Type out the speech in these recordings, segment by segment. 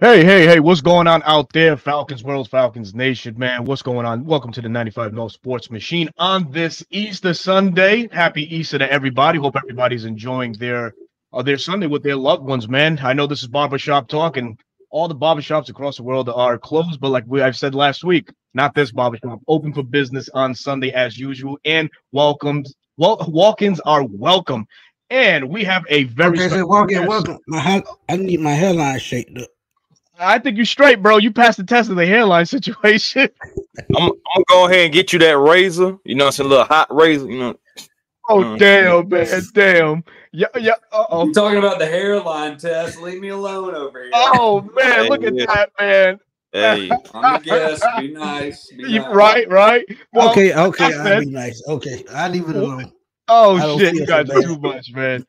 Hey, hey, hey, what's going on out there, Falcons World, Falcons Nation, man? What's going on? Welcome to the 95 North Sports Machine on this Easter Sunday. Happy Easter to everybody. Hope everybody's enjoying their uh, their Sunday with their loved ones, man. I know this is barbershop talk, and all the barbershops across the world are closed, but like we I've said last week, not this barbershop, open for business on Sunday as usual, and welcomes well, walk-ins are welcome. And we have a very okay, so walk-in, welcome. My I need my hairline shaped up. I think you're straight, bro. You passed the test of the hairline situation. I'm, I'm gonna go ahead and get you that razor. You know, it's a little hot razor. You know. Oh mm. damn, man, damn. Yeah, yeah. Uh-oh. You talking about the hairline test? Leave me alone over here. Oh man, hey, look at that, man. Hey, I'm a guest. Be nice. Be nice. Right, right. Well, okay, okay. I'll be nice. Okay, I'll leave it alone. Oh shit, you guys are too much, man.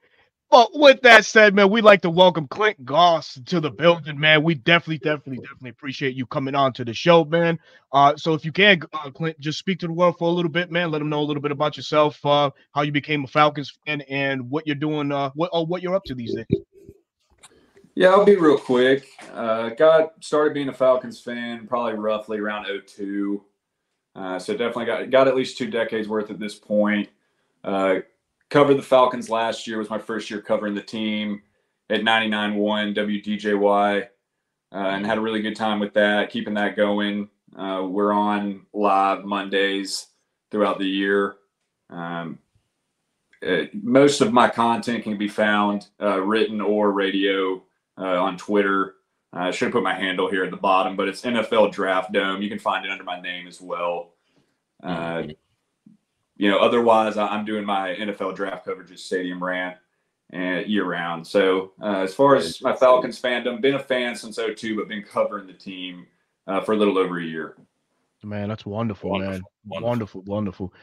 Well, with that said, man, we'd like to welcome Clint Goss to the building, man. We definitely, definitely, definitely appreciate you coming on to the show, man. Uh, so if you can, uh, Clint, just speak to the world for a little bit, man. Let them know a little bit about yourself, uh, how you became a Falcons fan, and what you're doing, uh, what or what you're up to these days. Yeah, I'll be real quick. Uh, got started being a Falcons fan probably roughly around 02. Uh, so definitely got got at least two decades worth at this point. Uh, covered the Falcons last year. Was my first year covering the team at 99.1 WDJY, uh, and had a really good time with that. Keeping that going. Uh, we're on live Mondays throughout the year. Um, it, most of my content can be found uh, written or radio uh, on Twitter. I should put my handle here at the bottom, but it's NFL Draft Dome. You can find it under my name as well. You know, otherwise I'm doing my NFL draft coverage at Stadium Rant and year round. So uh, as far as my Falcons fandom, been a fan since 02, but been covering the team uh, for a little over a year. Man, that's wonderful, wonderful man. Wonderful. wonderful, wonderful.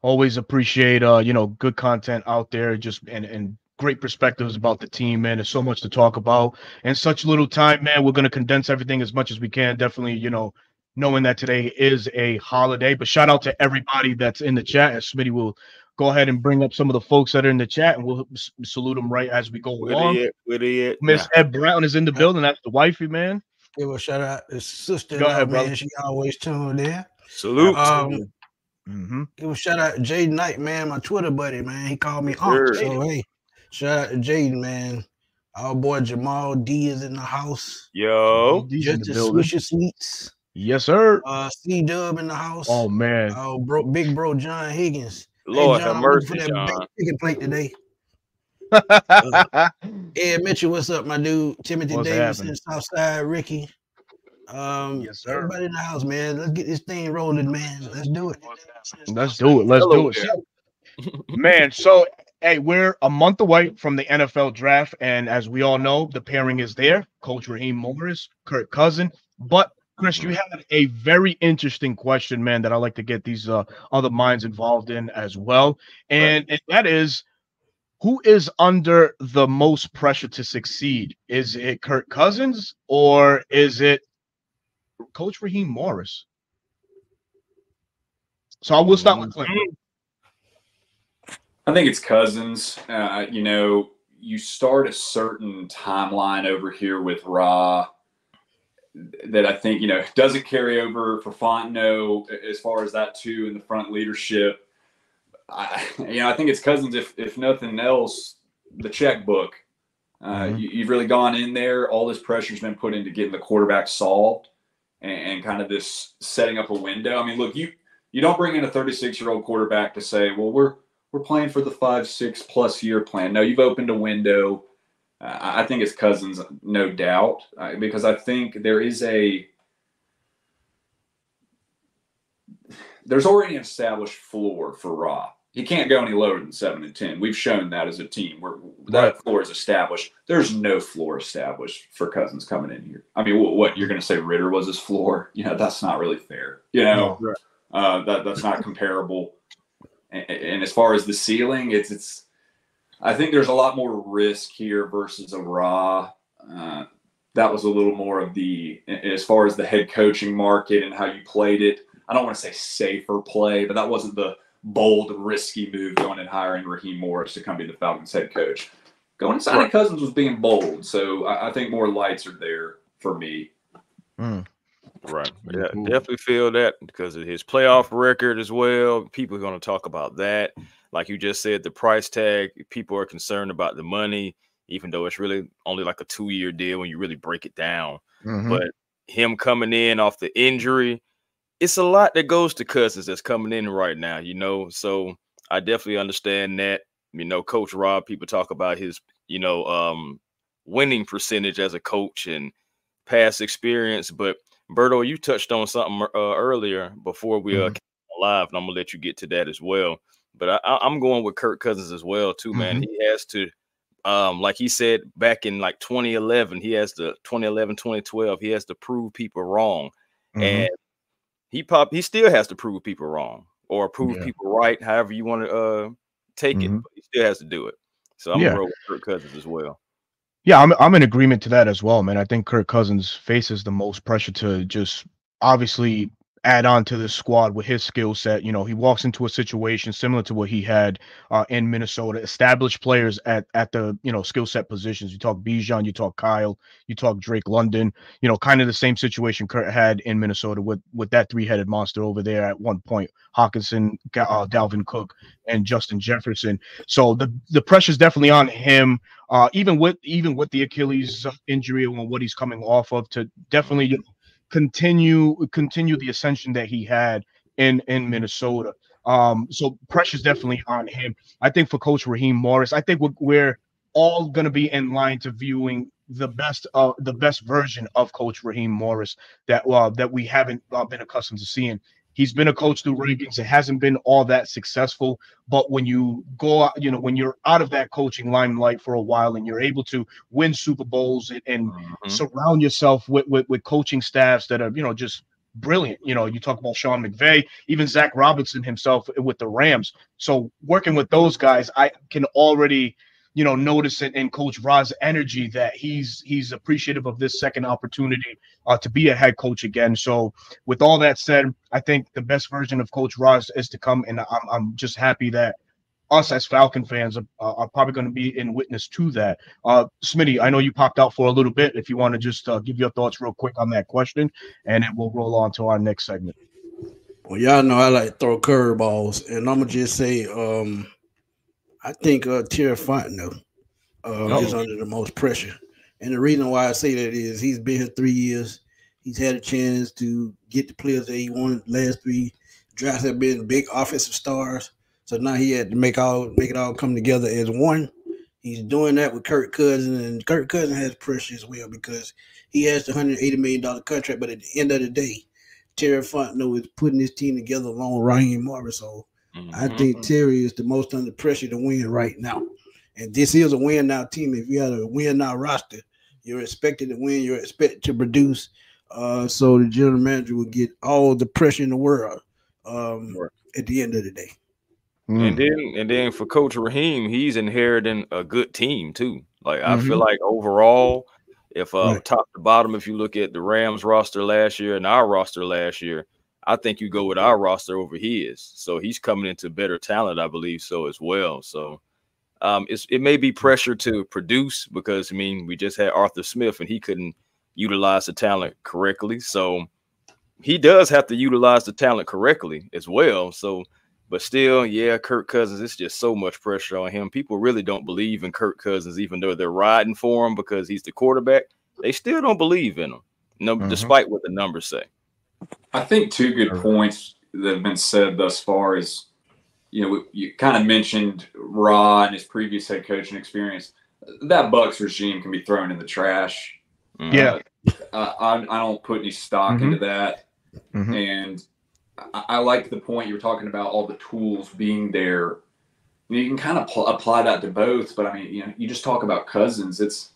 Always appreciate uh, you know, good content out there, just and and great perspectives about the team, man. There's so much to talk about in such little time, man. We're gonna condense everything as much as we can. Definitely, you know, knowing that today is a holiday. But shout out to everybody that's in the chat. As Smitty will go ahead and bring up some of the folks that are in the chat, and we'll salute them right as we go along. Miss yeah. Ed Brown is in the building. That's the wifey, man. Give a shout out his sister. Go ahead, man. Brother. She always tuned in. Salute. Um, mm-hmm. Give a shout out Jay Knight, man, my Twitter buddy, man. He called me sure. So hey, shout out to Jaden, man. Our boy Jamal D is in the house. Yo, just the Swisher Sweets. Yes, sir. Uh, C Dub in the house. Oh man. Oh, bro, big bro John Higgins. Lord hey, John, have mercy, for that John. Chicken plate today. uh, Ed Mitchell, what's up, my dude? Timothy what's Davis and Southside Ricky. Um, yes, sir. Everybody in the house, man. Let's get this thing rolling, man. Let's do it. Let's do it. Let's Hello, do it. man, so hey, we're a month away from the NFL draft, and as we all know, the pairing is there. Coach Raheem Morris, Kirk Cousin, but Chris, you had a very interesting question, man, that I like to get these uh, other minds involved in as well. And, right. and that is who is under the most pressure to succeed? Is it Kirk Cousins or is it Coach Raheem Morris? So I will start with Clint. I think it's Cousins. Uh, you know, you start a certain timeline over here with Ra that I think you know doesn't carry over for Fontenot as far as that too in the front leadership. I, you know, I think it's Cousins. If if nothing else, the checkbook. Uh, mm-hmm. you, have really gone in there. All this pressure's been put into getting the quarterback solved, and, and, kind of this setting up a window. I mean, look, you you don't bring in a 36 year old quarterback to say, well, we're we're playing for the five six plus year plan. No, you've opened a window I think it's Cousins, no doubt, uh, because I think there is a there's already an established floor for Raw. He can't go any lower than seven and ten. We've shown that as a team. Where that floor is established. There's no floor established for Cousins coming in here. I mean, what you're going to say? Ridder was his floor? You know, that's not really fair. You know, uh, that that's not comparable. And, and as far as the ceiling, it's it's I think there's a lot more risk here versus a Ra. Uh, that was a little more of the as far as the head coaching market and how you played it. I don't want to say safer play, but that wasn't the bold, risky move going and hiring Raheem Morris to come be the Falcons head coach. Going and signing right. Cousins was being bold, so I, I think more lights are there for me. Mm. Right. Yeah, definitely feel that because of his playoff record as well. People are going to talk about that. Like you just said, the price tag, people are concerned about the money, even though it's really only like a two year deal when you really break it down. Mm-hmm. But him coming in off the injury, it's a lot that goes to Cousins that's coming in right now, you know. So I definitely understand that. You know, Coach Rob, people talk about his, you know, um, winning percentage as a coach and past experience, but Berto, you touched on something uh, earlier before we uh, mm-hmm. came live, and I'm gonna let you get to that as well. But I, am going with Kirk Cousins as well, too, man. Mm-hmm. He has to, um, like he said back in like 2011, he has to 2011, 2012, he has to prove people wrong, mm-hmm. and he pop he still has to prove people wrong or prove yeah. people right, however you want to uh take it. Mm-hmm. he still has to do it. So I'm yeah. roll with Kirk Cousins as well. Yeah, I'm I'm in agreement to that as well, man. I think Kirk Cousins faces the most pressure to just obviously add on to this squad with his skill set. You know, he walks into a situation similar to what he had uh, in Minnesota. Established players at at the you know skill set positions. You talk Bijan, you talk Kyle, you talk Drake London. You know, kind of the same situation Kurt had in Minnesota with with that three headed monster over there at one point. Hockenson, uh, Dalvin Cook, and Justin Jefferson. So the the pressure's definitely on him. Uh, even with even with the Achilles injury and what he's coming off of, to definitely continue continue the ascension that he had in in Minnesota. Um, so pressure's definitely on him. I think for Coach Raheem Morris, I think we're, we're all going to be in line to viewing the best uh the best version of Coach Raheem Morris that uh, that we haven't uh, been accustomed to seeing. He's been a coach through rankings. It hasn't been all that successful. But when you go out, you know, when you're out of that coaching limelight for a while and you're able to win Super Bowls and, and mm-hmm. surround yourself with, with, with coaching staffs that are, you know, just brilliant. You know, you talk about Sean McVay, even Zac Robinson himself with the Rams. So working with those guys, I can already – you know, notice in, in Coach Ra's energy that he's he's appreciative of this second opportunity uh, to be a head coach again. So, with all that said, I think the best version of Coach Ra's is to come, and I'm, I'm just happy that us as Falcon fans are, are probably going to be in witness to that. Uh, Smitty, I know you popped out for a little bit. If you want to just uh, give your thoughts real quick on that question, and then we'll roll on to our next segment. Well, y'all know I like throw curveballs, and I'm gonna just say, um, I think uh, Terry Fontenot uh, oh. is under the most pressure. And the reason why I say that is he's been here three years. He's had a chance to get the players that he wanted. Last three drafts have been big offensive stars. So now he had to make all make it all come together as one. He's doing that with Kirk Cousins, and Kirk Cousins has pressure as well because he has the hundred eighty million dollar contract. But at the end of the day, Terry Fontenot is putting his team together along with Raheem Morris. So Mm-hmm. I think Terry is the most under pressure to win right now. And this is a win now team. If you have a win now roster, you're expected to win, you're expected to produce. Uh, so the general manager will get all the pressure in the world um, right. at the end of the day. Mm. And then and then for Coach Raheem, he's inheriting a good team too. Like mm-hmm. I feel mm-hmm. like overall, if uh, right. top to bottom, if you look at the Rams roster last year and our roster last year, I think you go with our roster over his. So he's coming into better talent, I believe so as well. So um, it may be pressure to produce because I mean we just had Arthur Smith and he couldn't utilize the talent correctly. So he does have to utilize the talent correctly as well. So, but still, yeah, Kirk Cousins, it's just so much pressure on him. People really don't believe in Kirk Cousins, even though they're riding for him because he's the quarterback. They still don't believe in him, no, mm-hmm. despite what the numbers say. I think two good points that have been said thus far is, you know, you kind of mentioned Raw and his previous head coaching experience. That Bucks regime can be thrown in the trash. Yeah, uh, I, I don't put any stock mm-hmm. into that. Mm-hmm. And I, I, like the point you were talking about all the tools being there. You, can kind of pl- apply that to both, but I mean, you know, you just talk about Cousins. It's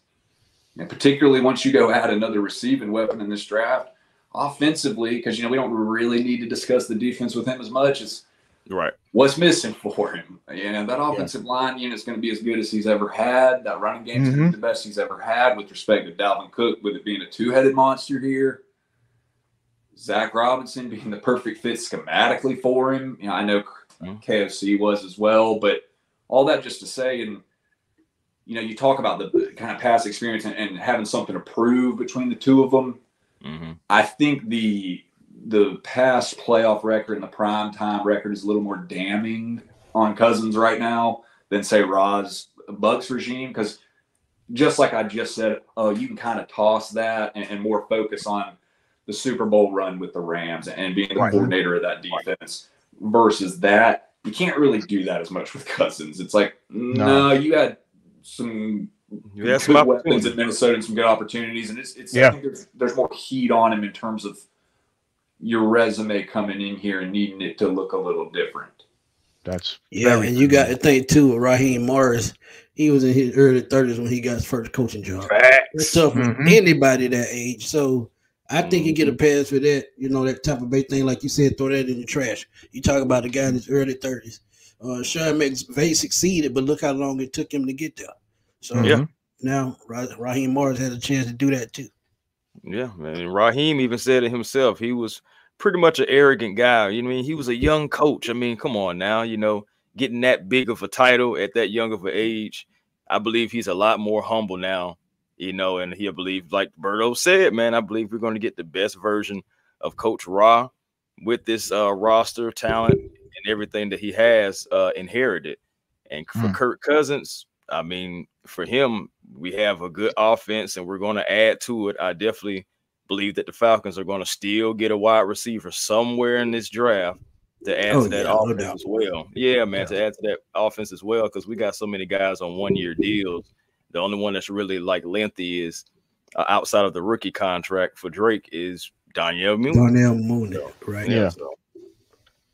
know, particularly once you go add another receiving weapon in this draft offensively, because you know we don't really need to discuss the defense with him as much as right what's missing for him. You know that offensive yeah. line unit is going to be as good as he's ever had. That running game is mm-hmm. the best he's ever had with respect to Dalvin Cook, with it being a two-headed monster here. Zac Robinson being the perfect fit schematically for him. You know, I know mm-hmm. KOC was as well, but all that just to say, and you know, you talk about the kind of past experience and, and having something to prove between the two of them. Mm-hmm. I think the the past playoff record and the prime time record is a little more damning on Cousins right now than say Ra's Bucks regime because just like I just said, oh, you can kind of toss that and, and, more focus on the Super Bowl run with the Rams and being the right. coordinator of that defense versus that. You can't really do that as much with Cousins. It's like, no, no you had some yeah, good weapons in Minnesota and some good opportunities, and it's, it's yeah. I think there's, there's more heat on him in terms of your resume coming in here and needing it to look a little different. That's yeah, and you got to think too. With Raheem Morris, he was in his early thirties when he got his first coaching job. Facts. tough mm-hmm. anybody that age. So I think you get a mm-hmm. pass for that. You know that type of big thing, like you said, throw that in the trash. You talk about a guy in his early thirties. Uh, Sean McVay succeeded, but look how long it took him to get there. So yeah. now Raheem Morris has a chance to do that too. Yeah, man. Raheem even said it himself. He was pretty much an arrogant guy. You know, I mean, he was a young coach. I mean, come on now, you know, getting that big of a title at that young of an age. I believe he's a lot more humble now, you know, and he believe, like Berto said, man, I believe we're going to get the best version of Coach Ra with this uh, roster talent and everything that he has uh, inherited. And for mm. Kirk Cousins, I mean, for him, we have a good offense and we're going to add to it. I definitely believe that the Falcons are going to still get a wide receiver somewhere in this draft to add oh, to that yeah, offense no as well. Yeah, man, yeah. to add to that offense as well because we got so many guys on one year deals. The only one that's really like lengthy is uh, outside of the rookie contract for Drake is Darnell Mooney. Darnell Mooney, right? Yeah. So.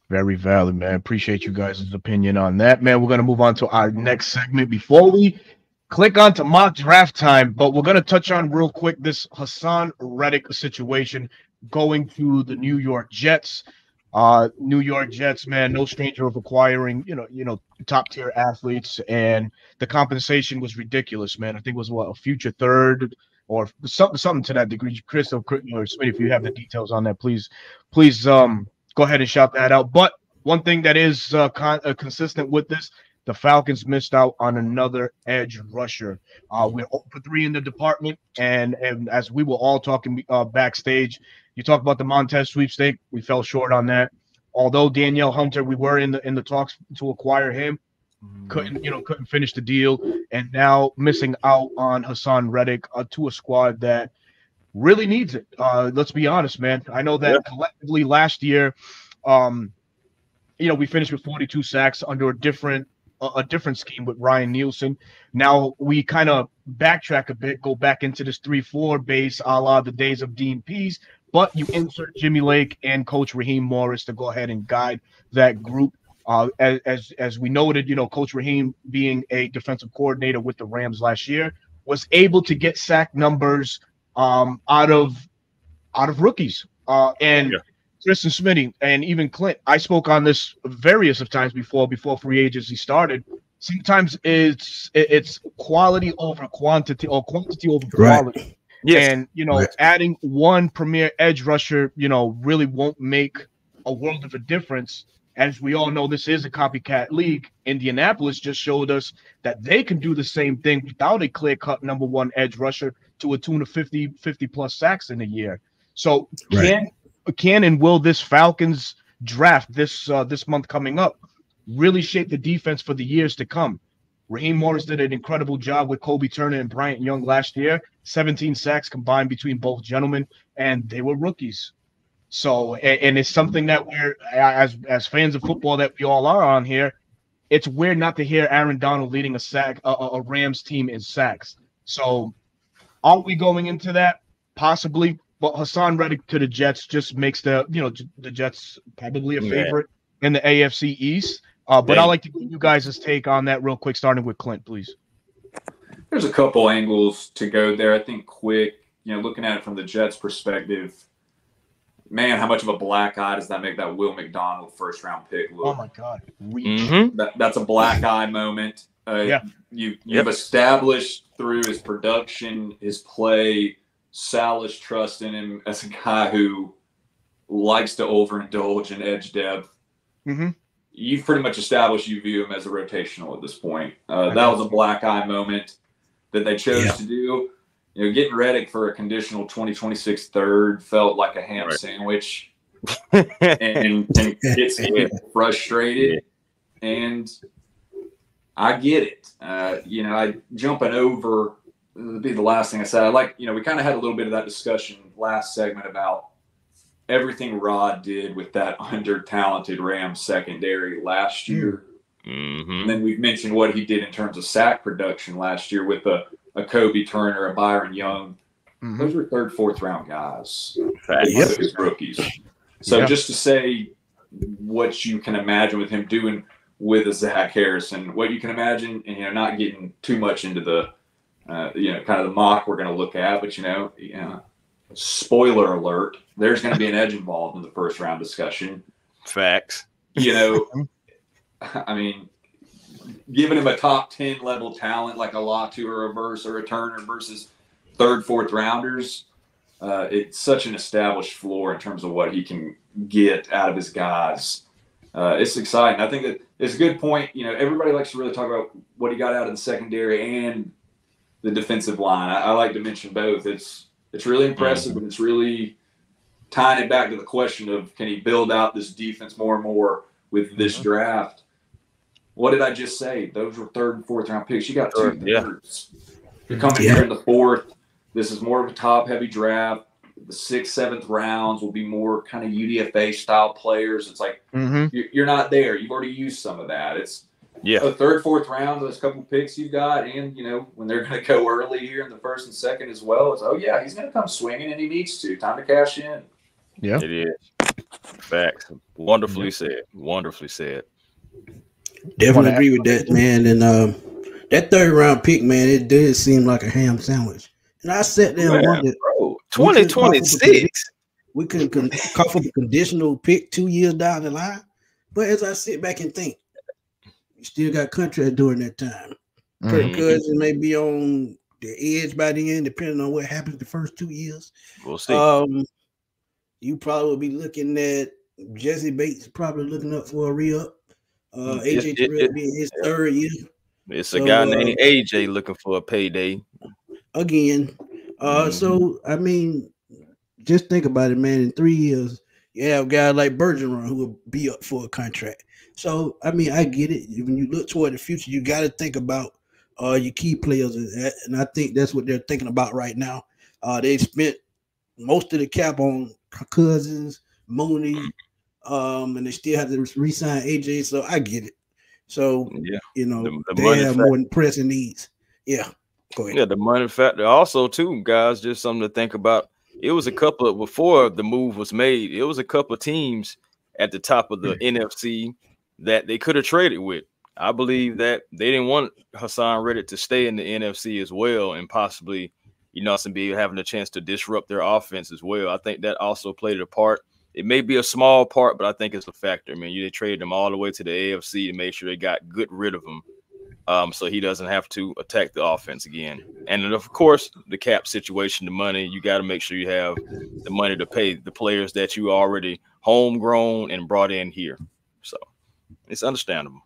Very valid, man. Appreciate you guys' opinion on that, man. We're gonna move on to our next segment. Before we click on to mock draft time, but we're going to touch on real quick this Haason Reddick situation going to the New York Jets. Uh, New York Jets, man, no stranger of acquiring, you know, you know, top tier athletes, and the compensation was ridiculous, man. I think it was what a future third or something, something to that degree. Chris or Smith, if you have the details on that, please, please, um, go ahead and shout that out. But one thing that is uh, con- uh, consistent with this the Falcons missed out on another edge rusher. Uh, we're for three in the department, and and as we were all talking uh, backstage, you talk about the Montez sweepstake. We fell short on that. Although Danielle Hunter, we were in the in the talks to acquire him, couldn't you know couldn't finish the deal, and now missing out on Haason Reddick uh, to a squad that really needs it. Uh, let's be honest, man. I know that yeah. collectively last year, um, you know, we finished with 42 sacks under a different a, a different scheme with Ryan Nielsen. Now we kind of backtrack a bit, go back into this three-four base, a la the days of Dean Pees, but you insert Jimmy Lake and Coach Raheem Morris to go ahead and guide that group. Uh, as, as as we noted, you know, Coach Raheem being a defensive coordinator with the Rams last year was able to get sack numbers um, out of out of rookies. Uh, and yeah. Chris and Smitty and even Clint, I spoke on this various of times before, before free agency started. Sometimes it's it's quality over quantity or quantity over quality. Right. Yes. And you know, right. adding one premier edge rusher, you know, really won't make a world of a difference. As we all know, this is a copycat league. Indianapolis just showed us that they can do the same thing without a clear cut number one edge rusher to a tune of 50, 50 plus sacks in a year. So right. can can and will this Falcons draft this uh, this month coming up really shape the defense for the years to come? Raheem Morris did an incredible job with Kobie Turner and Byron Young last year. 17 sacks combined between both gentlemen, and they were rookies. So, and, and it's something that we're as as fans of football that we all are on here. It's weird not to hear Aaron Donald leading a sack a, a Rams team in sacks. So, are we going into that? Possibly, but Haason Reddick to the Jets just makes the you know the Jets probably a favorite yeah. in the AFC East. Uh, but I'd like to get you guys' take on that real quick, starting with Clint, please. There's a couple angles to go there. I think quick, you know, looking at it from the Jets' perspective, man, how much of a black eye does that make that Will McDonald first round pick look? Oh my God, mm-hmm. that, that's a black eye moment. Uh, yeah, you you've yep. established through his production, his play, Saleh's trust in him as a guy who likes to overindulge in edge depth. Mm-hmm. You've pretty much established you view him as a rotational at this point. Uh, that was a black eye moment. that they chose yeah. to do. You know, getting Reddick for a conditional 2026 third felt like a ham right. sandwich. and, and gets frustrated. And I get it. Uh, you know, I jumping over would be the last thing I said. I like, you know, we kind of had a little bit of that discussion last segment about everything Rod did with that under talented Rams secondary last hmm. year. Mm-hmm. And then we've mentioned what he did in terms of sack production last year with a, a Kobie Turner, a Byron Young. Mm-hmm. Those were third, fourth round guys. Yep. rookies. So yep. just to say what you can imagine with him doing with a Zach Harrison, what you can imagine, and you know, not getting too much into the uh, you know, kind of the mock we're going to look at, but you know, you know, spoiler alert, there's going to be an edge involved in the first round discussion. Facts. You know, I mean, giving him a top 10 level talent like a Latu or a Verse or a Turner versus third, fourth rounders, uh, it's such an established floor in terms of what he can get out of his guys. Uh, it's exciting. I think that it's a good point. You know, everybody likes to really talk about what he got out of the secondary and the defensive line. I, I like to mention both. It's it's really impressive mm-hmm. and it's really tying it back to the question of can he build out this defense more and more with this mm-hmm. draft. What did I just say? Those were third and fourth round picks. You got two yeah. thirds. You're coming yeah. here in the fourth. This is more of a top heavy draft. The sixth, seventh rounds will be more kind of UDFA style players. It's like mm-hmm. you're not there. You've already used some of that. It's yeah. A third, fourth round, those couple picks you've got, and you know when they're going to go early here in the first and second as well. It's oh yeah, he's going to come swinging, and he needs to. Time to cash in. Yeah, it is. Facts. Wonderfully yeah. said. Wonderfully said. Definitely agree with that, man. And um, that third round pick, man, it did seem like a ham sandwich. And I sat there and wondered, bro, twenty twenty six. We couldn't con- call for the conditional pick two years down the line. But as I sit back and think, you still got contract during that time. Mm-hmm. Kirk Cousins may be on the edge by the end, depending on what happens the first two years. We'll see. Um, you probably will be looking at Jessie Bates probably looking up for a re-up. Uh, AJ it, Terrell being his yeah. third year. It's a so, guy named uh, AJ looking for a payday. Again. Uh, mm-hmm. so I mean, just think about it, man. In three years, you have a guy like Bergeron who will be up for a contract. So I mean, I get it. When you look toward the future, you got to think about uh, your key players, and I think that's what they're thinking about right now. Uh, they spent most of the cap on Cousins, Mooney, um, and they still have to re-sign AJ. So I get it. So yeah, you know, the, the they have more pressing needs. Yeah, go ahead. Yeah, the money factor also too, guys. Just something to think about. It was a couple of, before the move was made. It was a couple of teams at the top of the mm-hmm. NFC that they could have traded with. I believe that they didn't want Haason Reddick to stay in the NFC as well and possibly, you know, be having a chance to disrupt their offense as well. I think that also played a part. It may be a small part, but I think it's a factor. I mean, you traded him all the way to the AFC to make sure they got good rid of him, um, so he doesn't have to attack the offense again. And of course, the cap situation, the money, you got to make sure you have the money to pay the players that you already homegrown and brought in here. So it's understandable.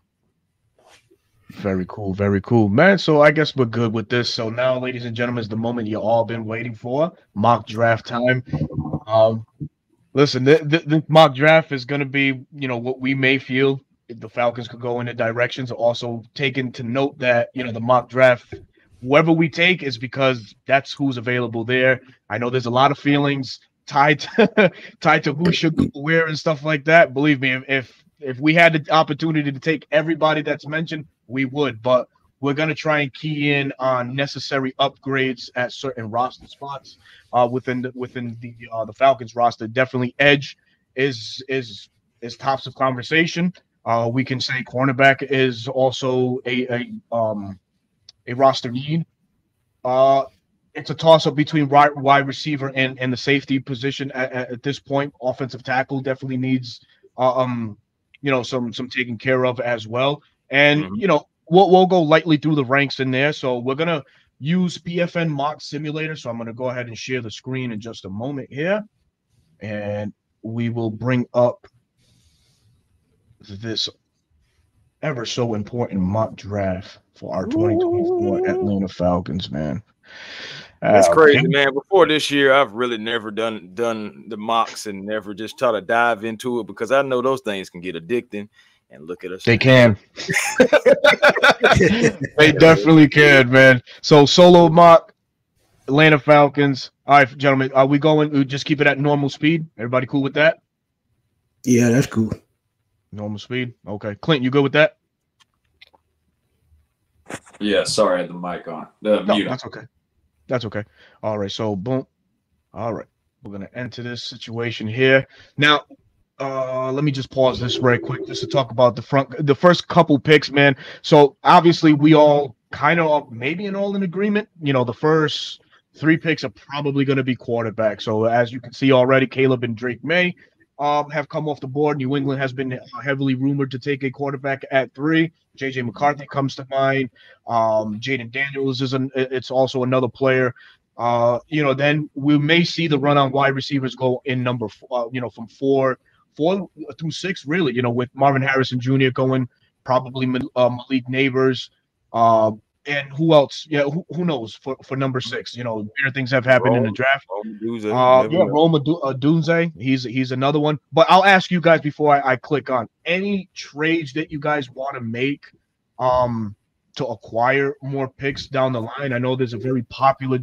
Very cool, very cool, man. So I guess we're good with this. So now, ladies and gentlemen, is the moment you all been waiting for mock draft time. Um, listen, the, the, the mock draft is going to be, you know, what we may feel the Falcons could go in the directions. Also, taking to note that you know the mock draft, whoever we take is because that's who's available there. I know there's a lot of feelings tied to, tied to who should go where and stuff like that. Believe me, if, if if we had the opportunity to take everybody that's mentioned, we would. But we're going to try and key in on necessary upgrades at certain roster spots uh, within the within the uh, the Falcons roster. Definitely, edge is is is tops of conversation. Uh, we can say cornerback is also a a um a roster need. Uh, it's a toss up between wide, wide receiver and and the safety position at, at, this point. Offensive tackle definitely needs uh, um you know some some taken care of as well. And mm-hmm. you know we'll we'll go lightly through the ranks in there. So we're gonna use PFN Mock Simulator. So I'm gonna go ahead and share the screen in just a moment here, and we will bring up this ever so important mock draft for our 2024 Atlanta Falcons, man. That's uh, crazy, man. Before this year, I've really never done done the mocks and never just try to dive into it because I know those things can get addicting. And look at us. They can. they definitely can, man. So solo mock, Atlanta Falcons. All right, gentlemen, are we going? We just keep it at normal speed. Everybody cool with that? Yeah, that's cool. Normal speed. Okay, Clint, you good with that? Yeah, sorry, I had the mic on. The no, mute. That's okay. That's okay. All right. So boom. All right. We're gonna enter this situation here. Now, uh let me just pause this right quick just to talk about the front the first couple picks, man. So obviously we all kind of maybe in all in agreement. You know, the first three picks are probably going to be quarterback. So as you can see already, Caleb and Drake Maye um, have come off the board. New England has been heavily rumored to take a quarterback at three. JJ McCarthy comes to mind. Um, Jayden Daniels is an it's also another player. Uh, you know, then we may see the run on wide receivers go in number four, uh, you know, from four, four through six, really, you know, with Marvin Harrison Jr. going, probably uh, Malik Nabers, uh, and who else? Yeah, who, who knows for, for number six? You know, weird things have happened Rome, in the draft. uh, yeah, Rome Odunze, he's he's another one. But I'll ask you guys before I, I click on any trades that you guys want to make, um, to acquire more picks down the line. I know there's a very popular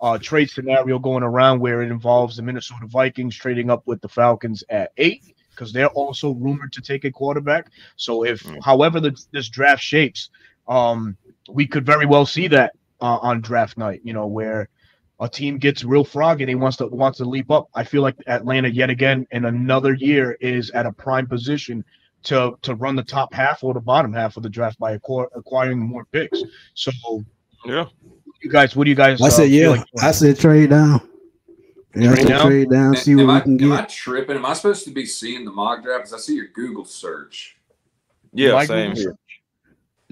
uh, trade scenario going around where it involves the Minnesota Vikings trading up with the Falcons at eight because they're also rumored to take a quarterback. So if, mm. however, the, this draft shapes, um, we could very well see that uh, on draft night. You know, where a team gets real froggy and he wants to wants to leap up. I feel like Atlanta yet again in another year is at a prime position to to run the top half or the bottom half of the draft by acquiring more picks. So yeah, you guys, what do you guys? I uh, said yeah. Like I said trade down. Yeah, trade down. Trade down. See what I, we can am get. Am I tripping? Am I supposed to be seeing the mock drafts? I see your Google search. Yeah, same. Google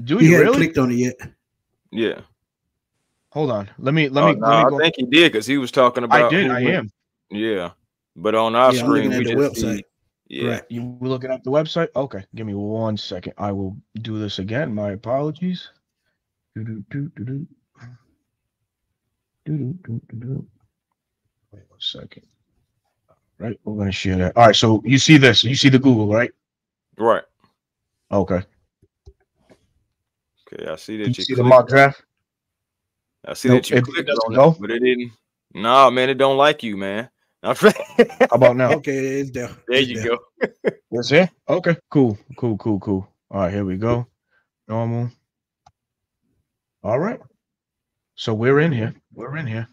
do you really clicked on it yet? Yeah. Hold on. Let me let me. Oh, let me I think he did because he was talking about. I did. I am. Yeah, but on our yeah, screen we just website. See, yeah, right. you were looking at the website. Okay, give me one second. I will do this again. My apologies. Do do do do do. Do do do do do. Wait one second. Right, we're gonna share that. All right, so you see this? You see the Google, right? Right. Okay. Okay, I see that you, you see the mock draft. I see nope, that you it, clicked it on go. it, but it didn't. No, nah, man, it don't like you, man. How about now? okay, it's there. There you there. go. That's it. Okay, cool, cool, cool, cool. All right, here we go. Normal. All right. So we're in here. We're in here.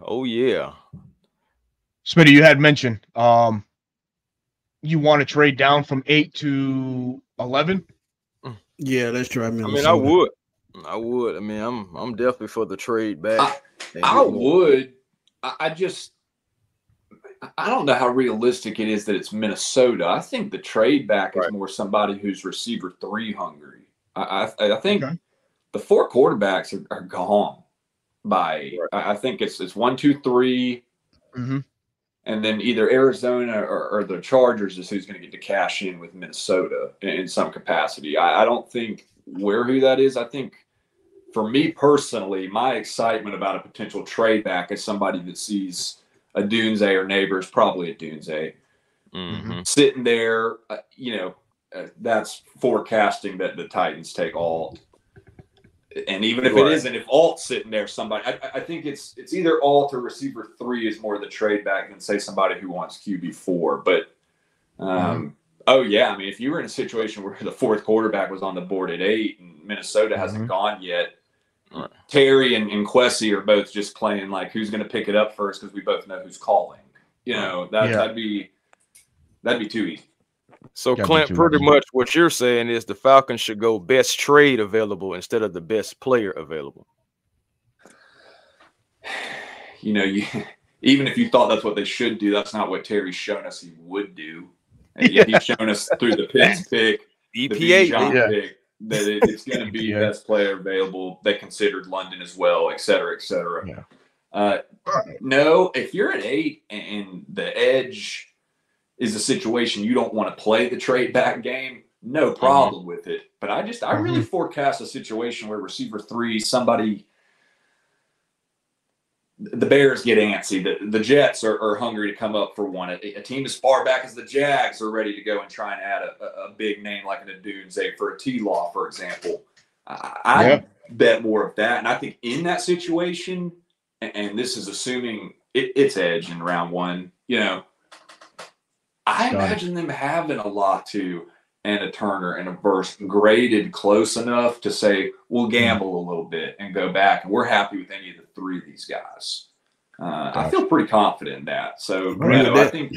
Oh yeah. Smitty, you had mentioned um you want to trade down from eight to eleven. Yeah, let's try. Minnesota. I mean, I would. I would. I mean, I'm I'm definitely for the trade back. I, I would. I, I just I don't know how realistic it is that it's Minnesota. I think the trade back right. is more somebody who's receiver three hungry. I I, I think okay. the four quarterbacks are, are gone by. Right. I, I, think it's it's one, two, three, mm-hmm and then either Arizona or, or, the Chargers is who's going to get to cash in with Minnesota in, in some capacity. I, I, don't think where who that is. I think for me personally, my excitement about a potential trade back is somebody that sees a Dunze or Nabers, probably a Dunze, mm-hmm. sitting there. Uh, you know, uh, that's forecasting that the Titans take Alt and even if right. it isn't, if Alt's sitting there, somebody, I, I, think it's it's either Alt or receiver three is more of the trade back than say somebody who wants QB four. But um, mm-hmm. oh yeah, I mean, if you were in a situation where the fourth quarterback was on the board at eight and Minnesota mm-hmm. hasn't gone yet, right. Terry and, and Kwesi are both just playing like who's going to pick it up first because we both know who's calling. You know that yeah. that'd be that'd be too easy. So, Clint, pretty much what you're saying is the Falcons should go best trade available instead of the best player available. You know, you even if you thought that's what they should do, that's not what Terry's shown us he would do. And yeah. he's shown us through the Pitts pick, EPA yeah. pick, that it, it's going to be yeah. best player available. They considered London as well, et cetera, et cetera. Yeah. Uh, no, if you're at eight and the edge is a situation you don't want to play the trade back game, no mm-hmm. problem mm-hmm. with it. But I just I really mm-hmm. forecast a situation where receiver three, somebody the Bears get antsy. The, the Jets are, are hungry to come up for one. A, a, team as far back as the Jags are ready to go and try and add a, a, big name like an Odunze for a T Law, for example. I, I yeah. bet more of that. And I think in that situation, and, and this is assuming it, it's edge in round one, you know, I Got imagine it. them having a Latu and a Turner and a Verse graded close enough to say we'll mm-hmm. gamble a little bit and go back, and we're happy with any of the three of these guys. Uh, I feel pretty confident in that. So I think,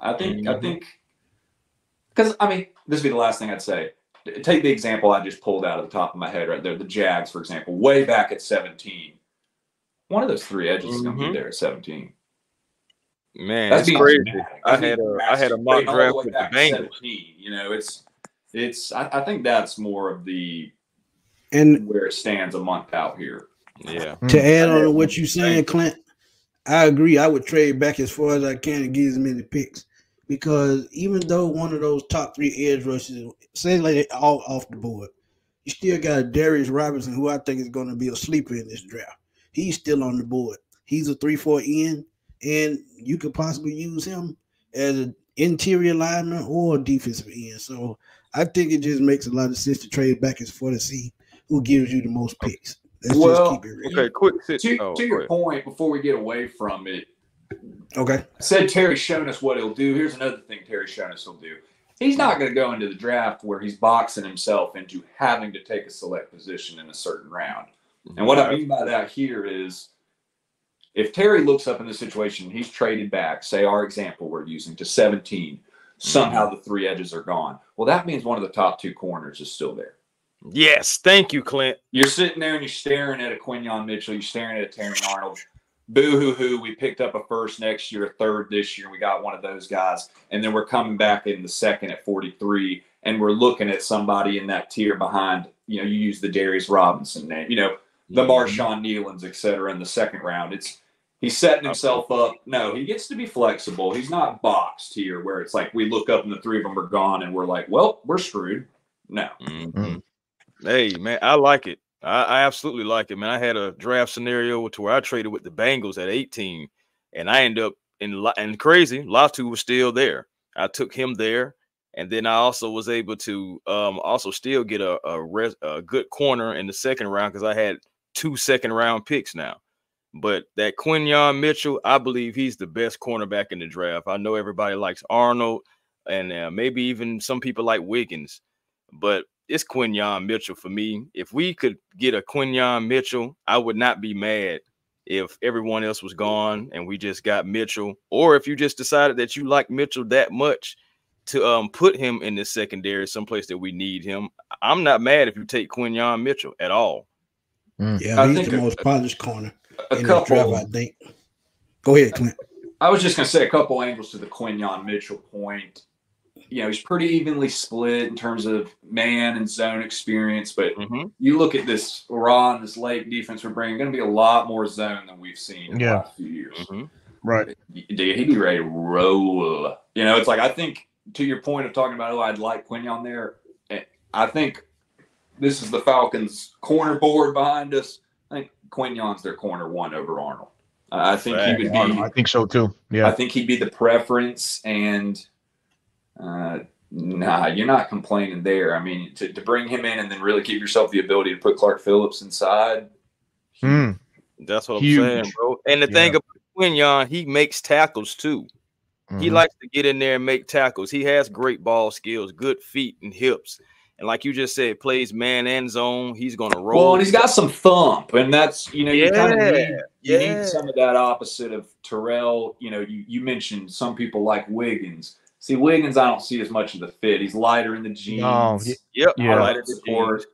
I think, I mm-hmm. think, because I mean, this would be the last thing I'd say. Take the example I just pulled out of the top of my head right there, the Jags, for example, way back at 17. One of those three edges mm-hmm. is going to be there at 17. Man, that's crazy. I had a I had a mock draft with the Bengals. You know, it's it's I, I, think that's more of the and where it stands a month out here. Yeah. To hmm. add on to what you're saying, Clint, I agree. I would trade back as far as I can and get as many picks. Because even though one of those top three edge rushes, say like all off the board, you still got Darius Robinson, who I think is going to be a sleeper in this draft. He's still on the board. He's a three-four end and you could possibly use him as an interior lineman or defensive end. So I think it just makes a lot of sense to trade back and forth to see who gives you the most picks. Let's well, okay, quick. To, oh, to your point, before we get away from it, okay. Said Terry's shown us what he'll do. Here's another thing Terry's shown us he'll do. He's not going to go into the draft where he's boxing himself into having to take a select position in a certain round. And what I mean by that here is if Terry looks up in the situation, he's traded back, say our example we're using to 17, somehow mm-hmm. the three edges are gone. Well, that means one of the top two corners is still there. Yes, thank you, Clint. You're sitting there and you're staring at a Quinyon Mitchell, you're staring at a Terrion Arnold. Boo hoo hoo. We picked up a first next year, a third this year. We got one of those guys. And then we're coming back in the second at 43, and we're looking at somebody in that tier behind. You know, you use the Darius Robinson name, you know, the mm-hmm. Marshawn Kneelands, et cetera, in the second round. It's He's setting himself up. No, he gets to be flexible. He's not boxed here where it's like we look up and the three of them are gone and we're like, well, we're screwed. No. Mm-hmm. Hey, man, I like it. I, I, absolutely like it, man. I had a draft scenario to where I traded with the Bengals at 18, and I end up in and crazy. Latu was still there. I took him there, and then I also was able to um also still get a a, res, a good corner in the second round because I had two second round picks now. But that Quinyon Mitchell, I believe he's the best cornerback in the draft. I know everybody likes Arnold and uh, maybe even some people like Wiggins, but it's Quinyon Mitchell for me. If we could get a Quinyon Mitchell, I would not be mad if everyone else was gone and we just got Mitchell, or if you just decided that you like Mitchell that much to um, put him in the secondary, someplace that we need him. I'm not mad if you take Quinyon Mitchell at all. Mm. Yeah, I he's the most polished corner a couple. Draft, I think. Go ahead, Clint. I was just going to say a couple angles to the Quinyon Mitchell point. You know, he's pretty evenly split in terms of man and zone experience, but mm-hmm. you look at this raw and this Lake defense we're bringing, going to be a lot more zone than we've seen in yeah. the last few years. Mm-hmm. Right. Dude, he'd be ready to roll. You know, it's like, I think to your point of talking about, oh, I'd like Quinyon there. Eh, I think this is the Falcons' corner board behind us. I think their corner one over Arnold. Uh, I think right. he would be. I think so too. Yeah, I think he'd be the preference, and uh, nah, you're not complaining there. I mean, to, to bring him in and then really give yourself the ability to put Clark Phillips inside. Mm. That's what Huge. I'm saying, bro. And the yeah. thing about Quinyon, he makes tackles too. Mm-hmm. He likes to get in there and make tackles. He has great ball skills, good feet and hips. And like you just said, plays man and zone. He's going to roll. Well, and he's got some thump, and that's you know you kind of need you yeah. need some of that opposite of Terrell. You know, you you mentioned some people like Wiggins. See, Wiggins, I don't see as much of the fit. He's lighter in the jeans. No, yep, yeah, lighter the jeans.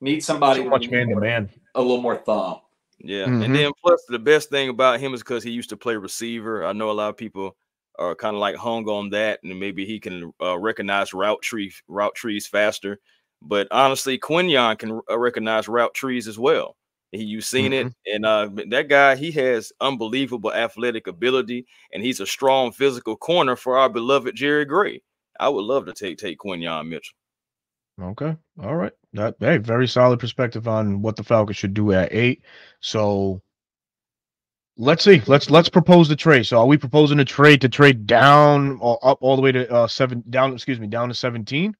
Need somebody so much man to man, a little more thump. Yeah, mm-hmm. and then plus the best thing about him is because he used to play receiver. I know a lot of people are kind of like hung on that, and maybe he can uh, recognize route tree route trees faster. But honestly, Quinyon can uh, recognize route trees as well. He, you've seen mm-hmm. it, and uh, that guy he has unbelievable athletic ability, and he's a strong physical corner for our beloved Jerry Gray. I would love to take take Quinyon Mitchell. Okay. All right. That hey, very solid perspective on what the Falcons should do at eight. So let's see. Let's let's propose the trade. So are we proposing a trade to trade down or up all the way to uh seven down, excuse me, down to 17?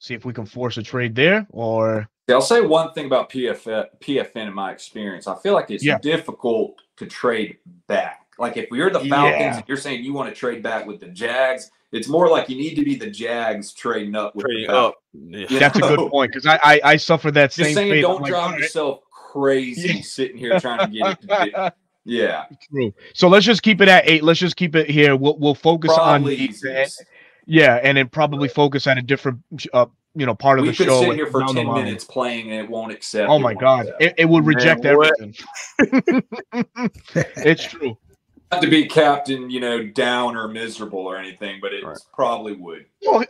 See if we can force a trade there or yeah, I'll say one thing about PFF, PFN in my experience. I feel like it's yeah. difficult to trade back. Like if we're the Falcons yeah. and you're saying you want to trade back with the Jags, it's more like you need to be the Jags trading up with trading up. Yeah. That's know? a good point because I, I, I suffer that Just same. saying, fate. don't drive like, yourself crazy yeah. sitting here trying to get it. To yeah, true. So let's just keep it at eight. Let's just keep it here. We'll we'll focus probably on yeah, and then probably focus on a different uh, you know part of we the show. We could sit here for ten minutes playing and it won't accept. Oh my god, it, it, would reject Man, everything. it's true not to be captain, you know, down or miserable or anything, but it right. probably would. Well,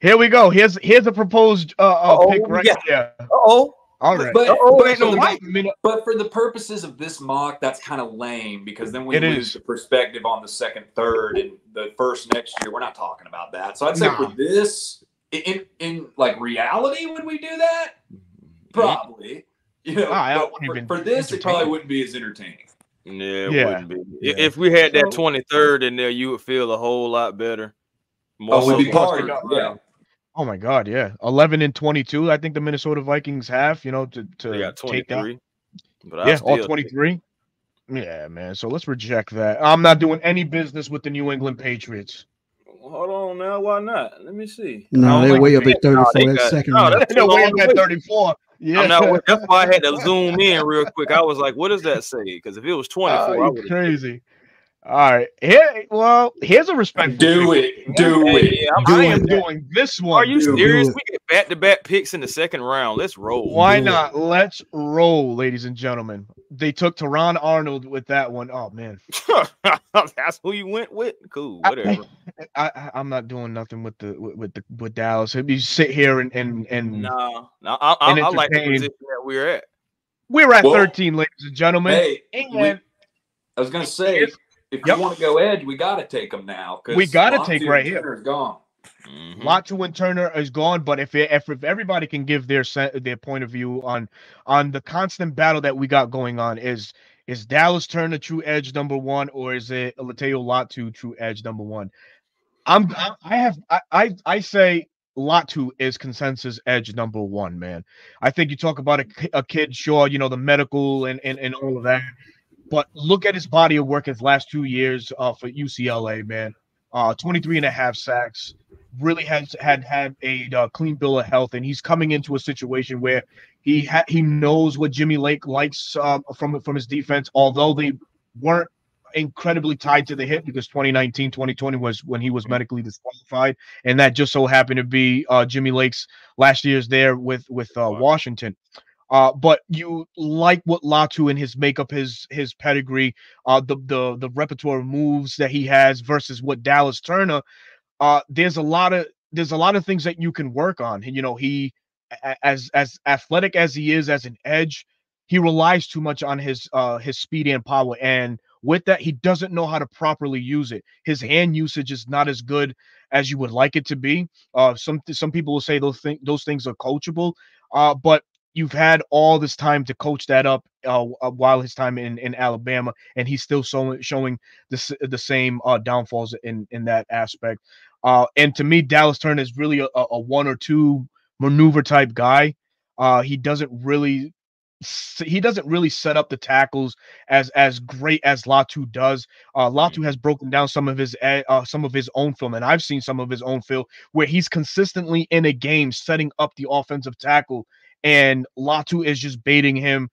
here we go. Here's here's a proposed uh, uh pick right yeah. here. Oh, all right. But, but, no, the, but, for the purposes of this mock, that's kind of lame because then we it lose is. the perspective on the second, third, and the first next year. We're not talking about that. So I'd say for this, in in like reality, would we do that? Probably. You know, oh, for, for this, it probably wouldn't be as entertaining. Yeah, yeah. wouldn't be. Yeah. If we had that twenty third in there, you would feel a whole lot better. Oh, More oh, we'd be part yeah. Oh my god, yeah. Eleven and twenty two. I think the Minnesota Vikings have, you know, to, to take that. But yeah, all twenty three. Yeah, man. So let's reject that. I'm not doing any business with the New England Patriots. Hold on now. Why not? Let me see. No, they're way up at 34. No, got, second. No, they're way up at 34. Yeah, not, that's why I had to zoom in real quick. I was like, "What does that say?" Because if it was 24, oh, crazy. All right. Here, well, here's a respect. Do it. Do it. Yeah, do I am doing this one. Are you do serious? We get back to back picks in the second round. Let's roll. Why do not? It. Let's roll, ladies and gentlemen. They took Terrion Arnold with that one. Oh man, that's who you went with. Cool, whatever. I, am not doing nothing with the with, with the with Dallas. If you sit here and and and no, no, I, I, I like the position that we're at. We're at well, 13, ladies and gentlemen. Hey, and we, I was gonna say if yep. you want to go edge, we got to take them now. We got to take right here. Turner's gone. Mm-hmm. Latu and Turner is gone, but if, if if everybody can give their their point of view on on the constant battle that we got going on, is is Dallas Turner true edge number one, or is it Laiatu Latu true edge number one? I'm I have I I, I say Latu is consensus edge number one, man. I think you talk about a, a kid, sure, you know, the medical and, and, and all of that. But look at his body of work his last two years uh, for UCLA, man. Uh, 23 and a half sacks. Really has had had a uh, clean bill of health, and he's coming into a situation where he ha- he knows what Jimmy Lake likes um, from from his defense. Although they weren't incredibly tied to the hip because 2019 2020 was when he was medically disqualified and that just so happened to be uh, jimmy lake's last year's there with with uh, washington uh, but you like what Latu and his makeup, his his pedigree, uh, the the the repertoire of moves that he has versus what Dallas Turner. Uh, there's a lot of there's a lot of things that you can work on. You know, he as as athletic as he is as an edge, he relies too much on his uh his speed and power, and with that, he doesn't know how to properly use it. His hand usage is not as good as you would like it to be. Uh, some some people will say those things those things are coachable. Uh, but you've had all this time to coach that up uh, uh, while his time in, in Alabama, and he's still so, showing the, the same uh, downfalls in, in that aspect. Uh, and to me, Dallas Turner is really a, a one or two maneuver type guy. Uh, he doesn't really he doesn't really set up the tackles as as great as Latu does. Uh, Latu has broken down some of his uh, some of his own film, and I've seen some of his own film where he's consistently in a game setting up the offensive tackle and Latu is just baiting him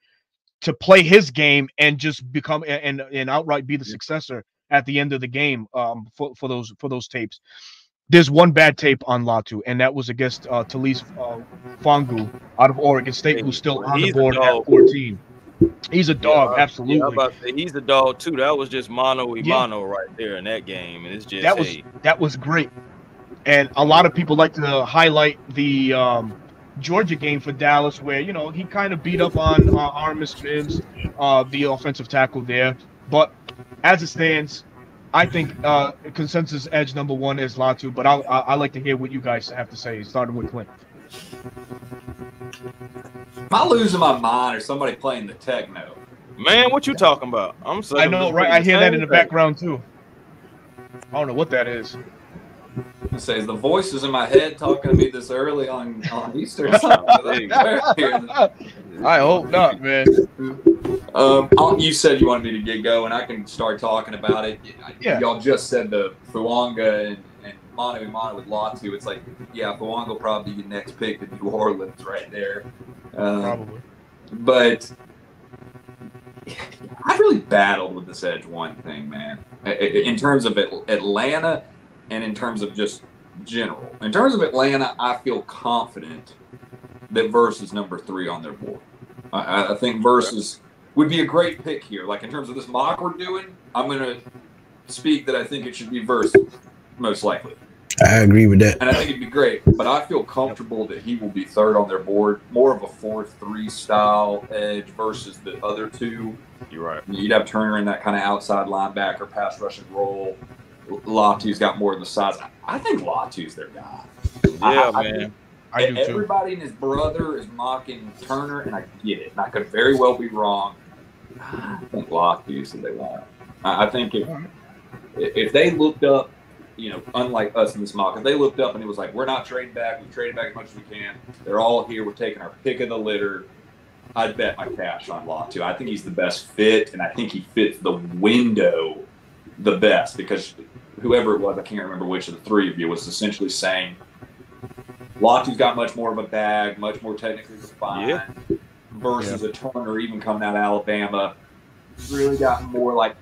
to play his game and just become and and outright be the successor at the end of the game um, for, for those for those tapes. There's one bad tape on Latu, and that was against uh, Taliese uh, Fuaga out of Oregon State, who's still on the board at 14. He's a dog, yeah, absolutely. Yeah, he's a dog too. That was just mono e mono right there in that game, and it's just that was hey. that was great. And a lot of people like to highlight the um, Georgia game for Dallas, where you know he kind of beat up on uh, Amarius Mims, uh, the offensive tackle there. But as it stands, I think uh, consensus edge number one is Latu, but I'll, I, I like to hear what you guys have to say, starting with Clint. Am I losing my mind or somebody playing the techno? Man, what you talking about? I'm sorry. I know, right? I hear that in the background too. I don't know what that is. It says the voices in my head talking to me this early on on Easter. I hope not, man. Um, you said you wanted me to get going. And I can start talking about it. Yeah. Y'all just said the Fuaga and, and Manu Manu with Latu. It's like, yeah, Fuaga will probably be the next pick to New Orleans right there. Um, probably. But I really battled with this Edge one thing, man. In terms of Atlanta and in terms of just general. In terms of Atlanta, I feel confident that Verse is number three on their board. I, I think Versus would be a great pick here. Like in terms of this mock we're doing, I'm going to speak that I think it should be Verse most likely. I agree with that. And I think it'd be great, but I feel comfortable that he will be third on their board, more of a 4 3 style edge versus the other two. You're right. You'd have Turner in that kind of outside linebacker, pass rushing role. Latu's got more than the size. I think Latu's their guy. Yeah, I, man. I, I everybody and his brother is mocking Turner, and I get it. And I could very well be wrong. I think Latu's who they want. I think if if they looked up you know, unlike us in this mock, if they looked up and it was like, we're not trading back, we've traded back as much as we can, they're all here, we're taking our pick of the litter. I'd bet my cash on Latu. I think he's the best fit, and I think he fits the window the best because whoever it was, I can't remember which of the three of you, was essentially saying Latu's got much more of a bag, much more technically refined yeah. versus yeah. a Turner, even coming out of Alabama. Really got more like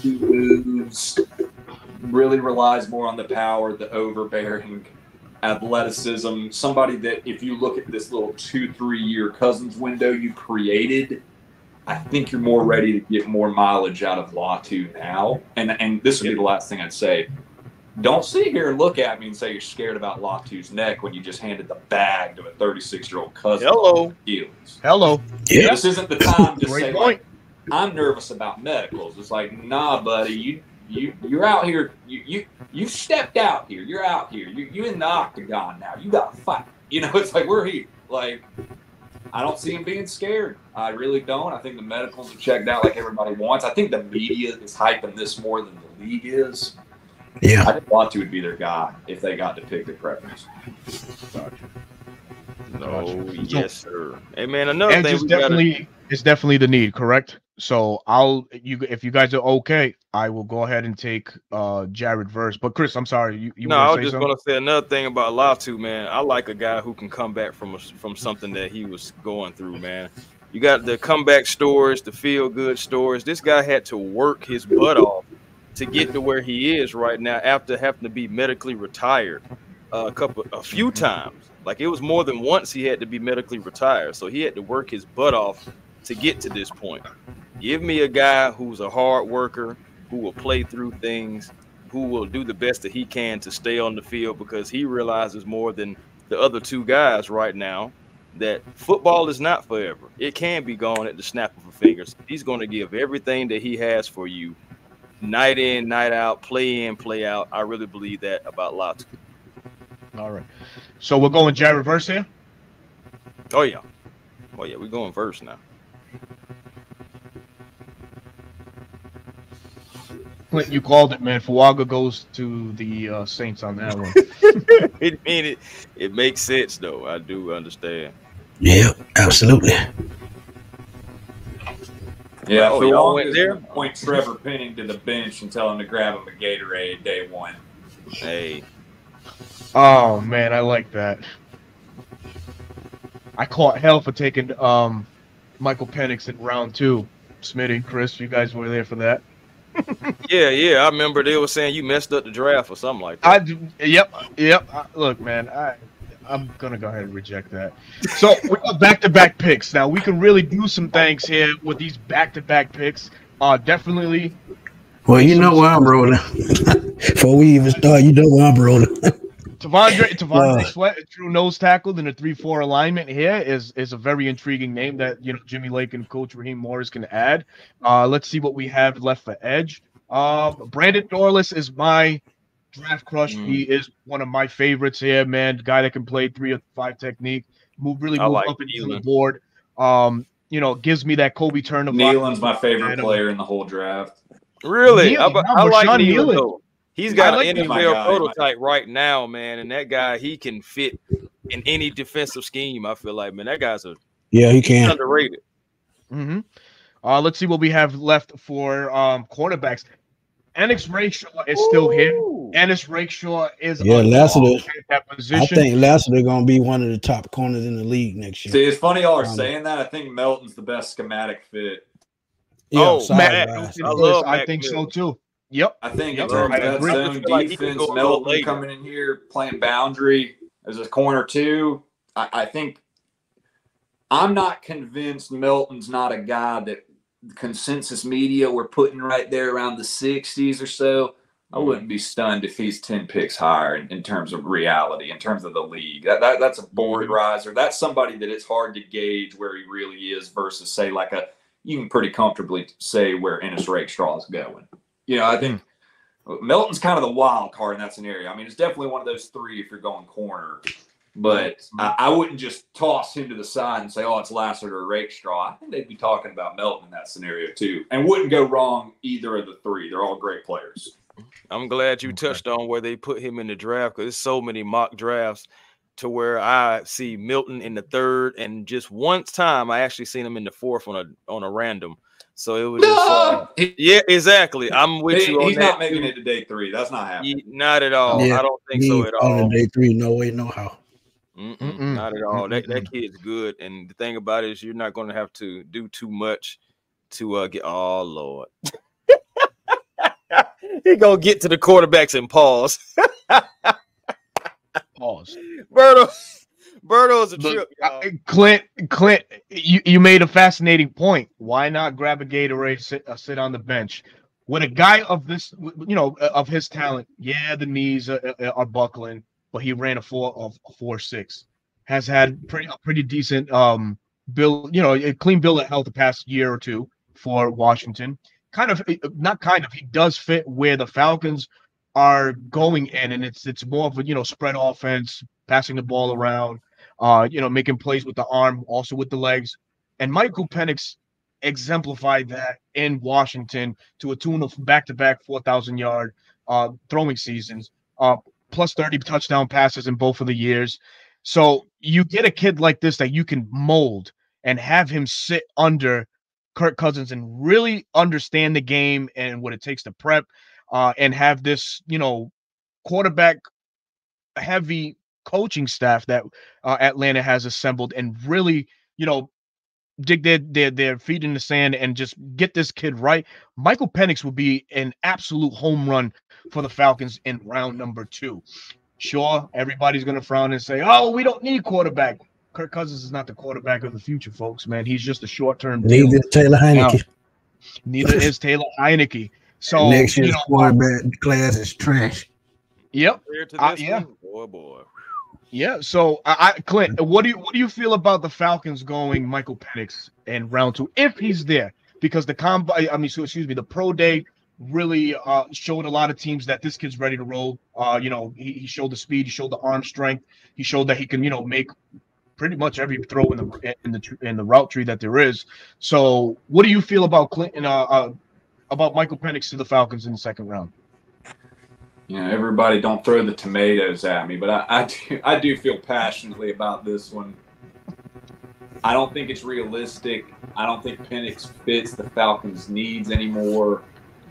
two moves, really relies more on the power, the overbearing athleticism. Somebody that, if you look at this little two, three year Cousins window you created, I think you're more ready to get more mileage out of Latu now. And and this would be the last thing I'd say. Don't sit here and look at me and say you're scared about Law Latu's neck when you just handed the bag to a 36 year old cousin. Hello. Hello. Yeah. This isn't the time to say like, I'm nervous about medicals. It's like, nah, buddy, you you you're out here. You you you stepped out here. You're out here. You you in the octagon now. You got to fight. You know, it's like we're here. Like I don't see him being scared. I really don't. I think the medicals are checked out like everybody wants. I think the media is hyping this more than the league is. Yeah, I think Latu would be their guy if they got to pick their preference. Gotcha. No, gotcha. yes, sir. Hey, man, another and thing. definitely, gotta... it's definitely the need, correct? So I'll you if you guys are okay, I will go ahead and take uh Jared Verse. But Chris, I'm sorry, you, you No, I was just something? gonna say another thing about Latu, man. I like a guy who can come back from a, from something that he was going through, man. You got the comeback stories, the feel good stories. This guy had to work his butt off to get to where he is right now after having to be medically retired uh, a couple a few times. Like it was more than once he had to be medically retired. So he had to work his butt off to get to this point. Give me a guy who's a hard worker, who will play through things, who will do the best that he can to stay on the field because he realizes more than the other two guys right now that football is not forever. It can be gone at the snap of a finger. So he's going to give everything that he has for you, night in, night out, play in, play out. I really believe that about Latu. All right. So we're going Jared reverse here? Oh, yeah. Oh, yeah. We're going first now. Clint, you called it, man. Fuaga goes to the uh, Saints on that one. it mean it. It makes sense though. I do understand. Yeah, absolutely. Yeah, oh, y'all went there. Point Trevor Penning to the bench and tell him to grab him a Gatorade day one. Hey. Oh man, I like that. I caught hell for taking um Michael Penix in round two. Smitty, Chris, you guys were there for that yeah, yeah. I remember they were saying you messed up the draft or something like that. I yep, yep. I, look, man, I I'm gonna go ahead and reject that. So we got back to back picks. Now we can really do some things here with these back to back picks. Uh definitely. Well, you know where I'm rolling. Before we even start, you know where I'm rolling. T'Vondre T'Vondre uh, Sweat, true nose tackle in a three-four alignment here is is a very intriguing name that you know Jimmy Lake and Coach Raheem Morris can add. Uh, let's see what we have left for edge. Um, Brandon Dorlus is my draft crush. Mm. He is one of my favorites here, man. Guy that can play three or five technique, move really move like up and down the board. Um, you know, gives me that Kobie Turner. Kneeland's my favorite player in the whole draft. Really, I, I, like Kneeland. He's got like an NFL prototype right now, man, and that guy he can fit in any defensive scheme. I feel like, man, that guy's a yeah, he can underrated. Mm-hmm. Uh, let's see what we have left for um cornerbacks. Ennis Rakestraw is Ooh. still here. Ennis Rakestraw is yeah, Lassiter. That position. I think Lassiter gonna be one of the top corners in the league next year. See, it's funny y'all are um, saying that. I think Melton's the best schematic fit. Yeah, oh, Matt, I, love I think so too. Yep. I think yep. in terms of that zone defense, like Melton coming in here playing boundary as a corner too. I, I think I'm not convinced Melton's not a guy that consensus media we're putting right there around the 60s or so. I mm-hmm. wouldn't be stunned if he's 10 picks higher in, in terms of reality, in terms of the league. That, that That's a board mm-hmm. riser. That's somebody that it's hard to gauge where he really is versus, say, like a, you can pretty comfortably say where Ennis Rakestraw is going. You know, I think. Melton's kind of the wild card in that scenario. I mean, it's definitely one of those three if you're going corner. But. I, I, wouldn't just toss him to the side and say, "Oh, it's Lassiter or Rakestraw." I think they'd be talking about Melton in that scenario too, and wouldn't go wrong either of the three. They're all great players. I'm glad you touched on where they put him in the draft because there's so many mock drafts to where I see Melton in the third, and just once time I actually seen him in the fourth on a on a random. So it was no! just, uh, yeah, exactly. I'm with he, you. he's that. not making it to day three. That's not happening. He, not at all. Yeah, I don't think so at all. On day three, no way, no how. Mm-mm, not at all. That that kid's good, and the thing about it is, you're not going to have to do too much to uh, get. Oh Lord, he gonna get to the quarterbacks and pause. pause. Berto, Berto's a trip. Look, Clint, Clint, you, you made a fascinating point. Why not grab a Gatorade, sit uh, sit on the bench? With a guy of this, you know, of his talent, yeah, the knees are, are buckling but he ran a four of four six. Has had pretty a pretty decent um bill, you know, a clean bill of health the past year or two for Washington. Kind of not kind of he does fit where the Falcons are going in, and it's it's more of a you know spread offense, passing the ball around, uh, you know, making plays with the arm, also with the legs. And Michael Penix exemplified that in Washington to a tune of back-to-back 4,000 yard uh, throwing seasons. Uh, plus 30 touchdown passes in both of the years. So you get a kid like this that you can mold and have him sit under Kirk Cousins and really understand the game and what it takes to prep uh, and have this, you know, quarterback heavy coaching staff that uh, Atlanta has assembled and really, you know, dig their, their their feet in the sand and just get this kid right. Michael Penix will be an absolute home run for the Falcons in round number two. Sure, everybody's going to frown and say, "Oh, we don't need quarterback." Kirk Cousins is not the quarterback of the future, folks. Man, he's just a short-term. Neither is Taylor Heinicke. Now, neither is Taylor Heinicke. So next year's you know, quarterback class is trash. Yep. Uh, yeah. Boy, boy. Yeah. So, I, I, Clint, what do you what do you feel about the Falcons going Michael Penix in round two if he's there? Because the combine, I mean, so excuse me, the pro day really uh, showed a lot of teams that this kid's ready to roll. Uh, you know, he, he, showed the speed, he showed the arm strength, he showed that he can, you know, make pretty much every throw in the in the in the route tree that there is. So, what do you feel about Clinton? Uh, uh, about Michael Penix to the Falcons in the second round? You know, everybody don't throw the tomatoes at me, but I, I do I do feel passionately about this one. I don't think it's realistic. I don't think Penix fits the Falcons' needs anymore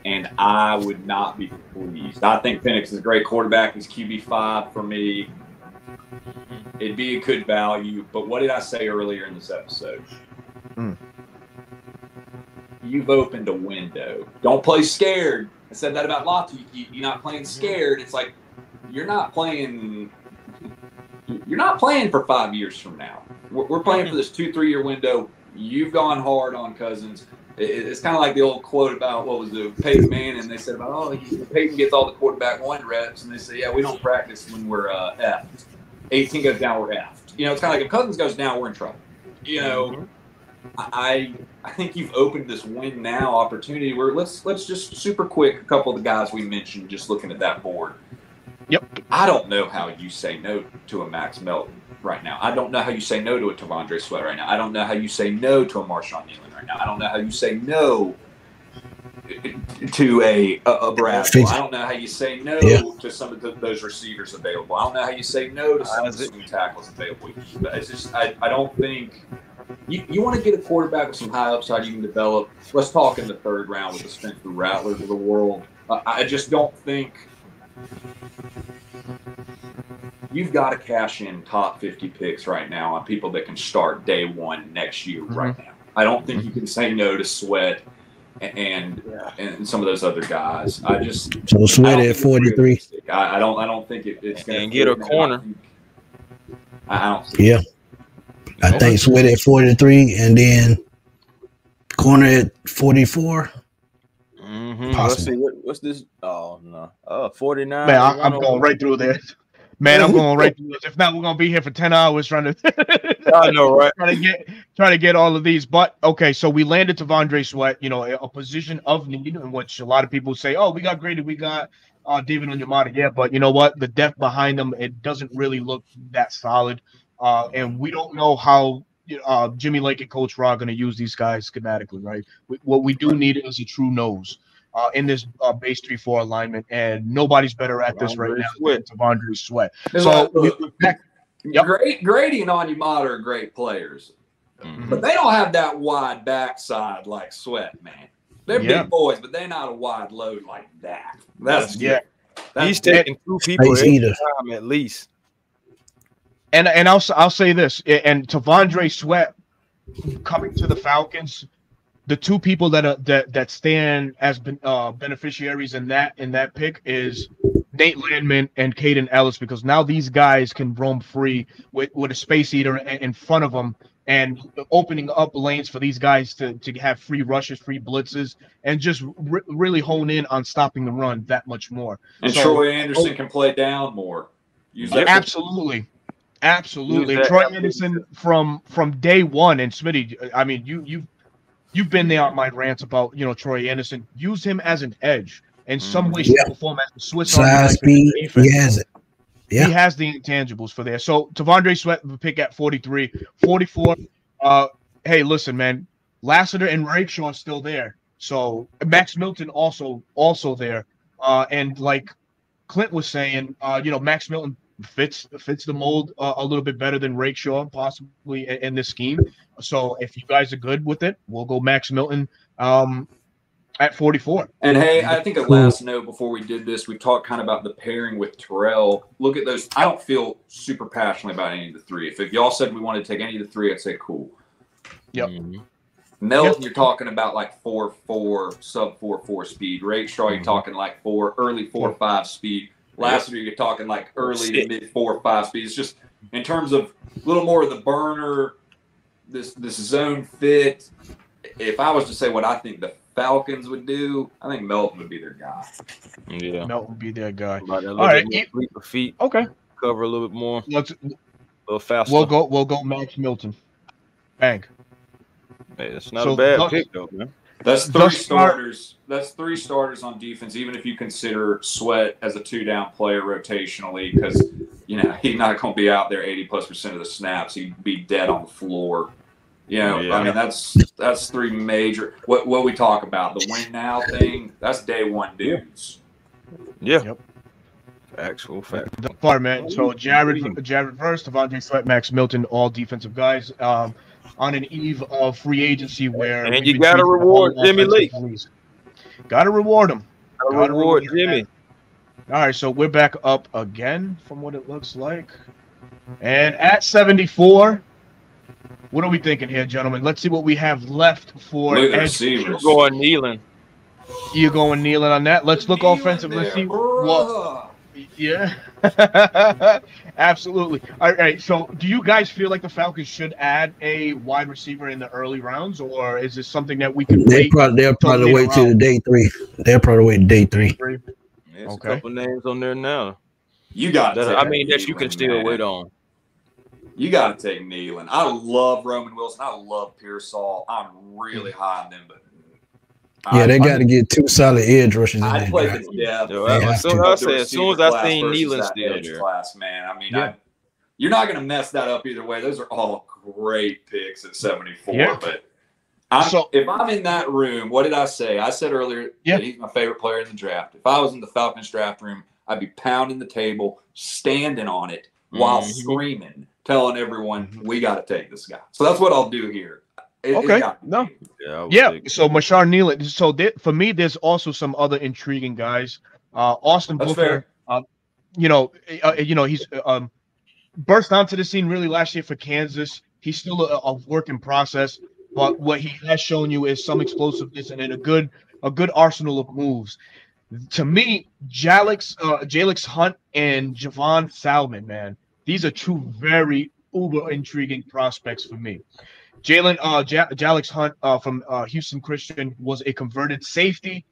and I would not be pleased. I think Penix is a great quarterback. He's QB five for me. It'd be a good value. But what did I say earlier in this episode? Mm. You've opened a window. Don't play scared. I said that about lots. You, you're not playing scared. It's like you're not playing. You're not playing for five years from now. We're, we're playing for this two, three year window. You've gone hard on Cousins it's kind of like the old quote about what was the Peyton Manning. They said about oh Peyton gets all the quarterback one reps, and they say yeah we don't practice when we're uh, F. 18 goes down, we're F. You know, it's kind of like if Cousins goes down, we're in trouble. You know, mm-hmm. I I think you've opened this win now opportunity where let's let's just super quick a couple of the guys we mentioned just looking at that board. Yep. I don't know how you say no to a Max Melton right now. I don't know how you say no to a T'Vondre Sweat right now. I don't know how you say no to a Marshawn Kneeland right now. I don't know how you say no to a a, a Brad. I don't know how you say no yeah. to some of the, those receivers available. I don't know how you say no to some of the swing tackles available. But it's just I, I don't think you, you want to get a quarterback with some high upside you can develop. Let's talk in the third round with the Spencer Rattlers of the world. Uh, I just don't think you've got to cash in top 50 picks right now on people that can start day one next year mm-hmm. right now. I don't think you can say no to Sweat and yeah. and some of those other guys. I just so Sweat at 43. I, I, don't I don't think it, it's going to get a corner. I don't. Yeah. I okay. think Sweat at 43 and then corner at 44. Mm-hmm. Let's see what, what's this. Oh no, oh 49. Man, I, am going right through there. Man, I'm going right through this. If not, we're gonna be here for 10 hours trying to I know, right? trying to get trying to get all of these. But okay, so we landed T'Vondre Sweat, you know, a position of need in which a lot of people say, Oh, we got Grady, we got uh David Onyemata. Yeah, but you know what? The depth behind them, it doesn't really look that solid. Uh, and we don't know how uh, Jimmy Lake and Coach Raw are going to use these guys schematically, right? We, what we do need is a true nose uh, in this uh, base three four alignment, and nobody's better at this right now than T'Vondre Sweat. So we, yep. great Grady and Onyemata are great players, mm-hmm. but they don't have that wide backside like Sweat, man. They're yeah. big boys, but they're not a wide load like that. That's yeah. That's He's taking two people at time at least. And and I'll I'll say this, and T'Vondre Sweat coming to the Falcons, the two people that are that that stand as ben, uh, beneficiaries in that in that pick is Nate Landman and Kaden Elliss because now these guys can roam free with with a space eater in front of them and opening up lanes for these guys to, to have free rushes, free blitzes, and just re- really hone in on stopping the run that much more. And so, Troy Anderson oh, can play down more. absolutely. Absolutely, Troy Anderson from from day one, and Smitty. I mean, you you you've been there on my rants about you know Troy Anderson. Use him as an edge in some way, shape, yeah. or form as a Swiss size speed. He has it. Yeah. He has the intangibles for there. So T'Vondre Sweat pick at 43, 44. Uh, hey, listen, man, Lassiter and Rakestraw are still there. So Max Melton also also there. Uh, and like Clint was saying, uh, you know, Max Melton fits fits the mold uh, a little bit better than Rakestraw possibly in, in, this scheme. So if you guys are good with it, we'll go Max Melton um, at 44. And hey, I think a last note before we did this, we talked kind of about the pairing with Terrell. Look at those. I don't feel super passionately about any of the three. If, if y'all said we wanted to take any of the three, I'd say cool. Yep. Mm-hmm. Melton, yep. you're talking about like four four sub four four speed. Rakestraw, you're mm-hmm. talking like four early four five speed. Lassiter, you're talking like early to mid four or five speeds. Just in terms of a little more of the burner, this this zone fit. If I was to say what I think the Falcons would do, I think Melton would be their guy. Yeah, Melton would be their guy. All right, feet. Okay, cover a little bit more. Let's a little faster. We'll go. We'll go. Max Melton. Bang. Hey, it's not so a bad pick though, man. That's three starters. That's three starters on defense. Even if you consider Sweat as a two down player rotationally, because you know he's not going to be out there eighty plus percent of the snaps. He'd be dead on the floor. You know, yeah. I mean that's that's three major. What what we talk about the win now thing. That's day one dudes. Yeah. Yep. Actual fact. The Department. So Jared, Jared Verse, T'Vondre Sweat, Max Melton, all defensive guys. Um, on an eve of free agency where and you got to reward Jimmy Lee. Got to reward him. Got to reward, reward Jimmy. All right, so we're back up again from what it looks like, and at 74. What are we thinking here, gentlemen? Let's see what we have left for edge. Going Kneeland. You going Kneeland on that? Let's look offensive. Let's see what yeah, absolutely. All right. So, do you guys feel like the Falcons should add a wide receiver in the early rounds, or is this something that we can? They probably they'll probably wait till day three. They'll probably wait day three. There's okay. a couple names on there now. You got. That, I mean, that you can still man. wait on. You got to take Kneeland. I love Roman Wilson. I love Pearsall. I'm really high on them, but yeah, they got to get two solid edge rushes. I play the yeah. as soon as I say, as soon as I seen Kneeland still there, class man. I mean, yeah. I, you're not going to mess that up either way. Those are all great picks at 74. Yeah. But I'm, so, if I'm in that room, what did I say? I said earlier yeah. he's my favorite player in the draft. If I was in the Falcons draft room, I'd be pounding the table, standing on it while mm-hmm. screaming, telling everyone mm-hmm. we got to take this guy. So that's what I'll do here. It, okay, it no, yeah, yeah. So Marshawn Kneeland. So th- for me, there's also some other intriguing guys. Uh, Austin that's Booker. Uh, you know, uh, you know, he's uh, um, burst onto the scene really last year for Kansas. He's still a, a work in process. But what he has shown you is some explosiveness and a good a good arsenal of moves. To me, Jalyx, uh, Jalyx Hunt and Javon Solomon, man, these are two very uber intriguing prospects for me. Jalen uh, J- Jalyx Hunt uh, from uh, Houston Christian was a converted safety,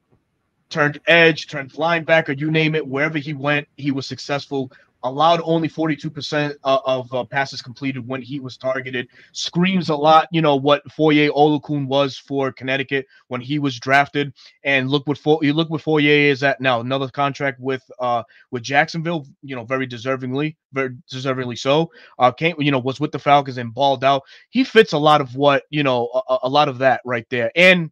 turned edge, turned linebacker, you name it. Wherever he went, he was successful allowed only 42% of uh, passes completed when he was targeted. Screams a lot, you know, what Foye Oluokun was for Connecticut when he was drafted. And look what For- you look what Foye is at now. Another contract with uh with Jacksonville, you know, very deservingly, very deservingly so. Uh came, you know, was with the Falcons and balled out. He fits a lot of what, you know, a, a lot of that right there. And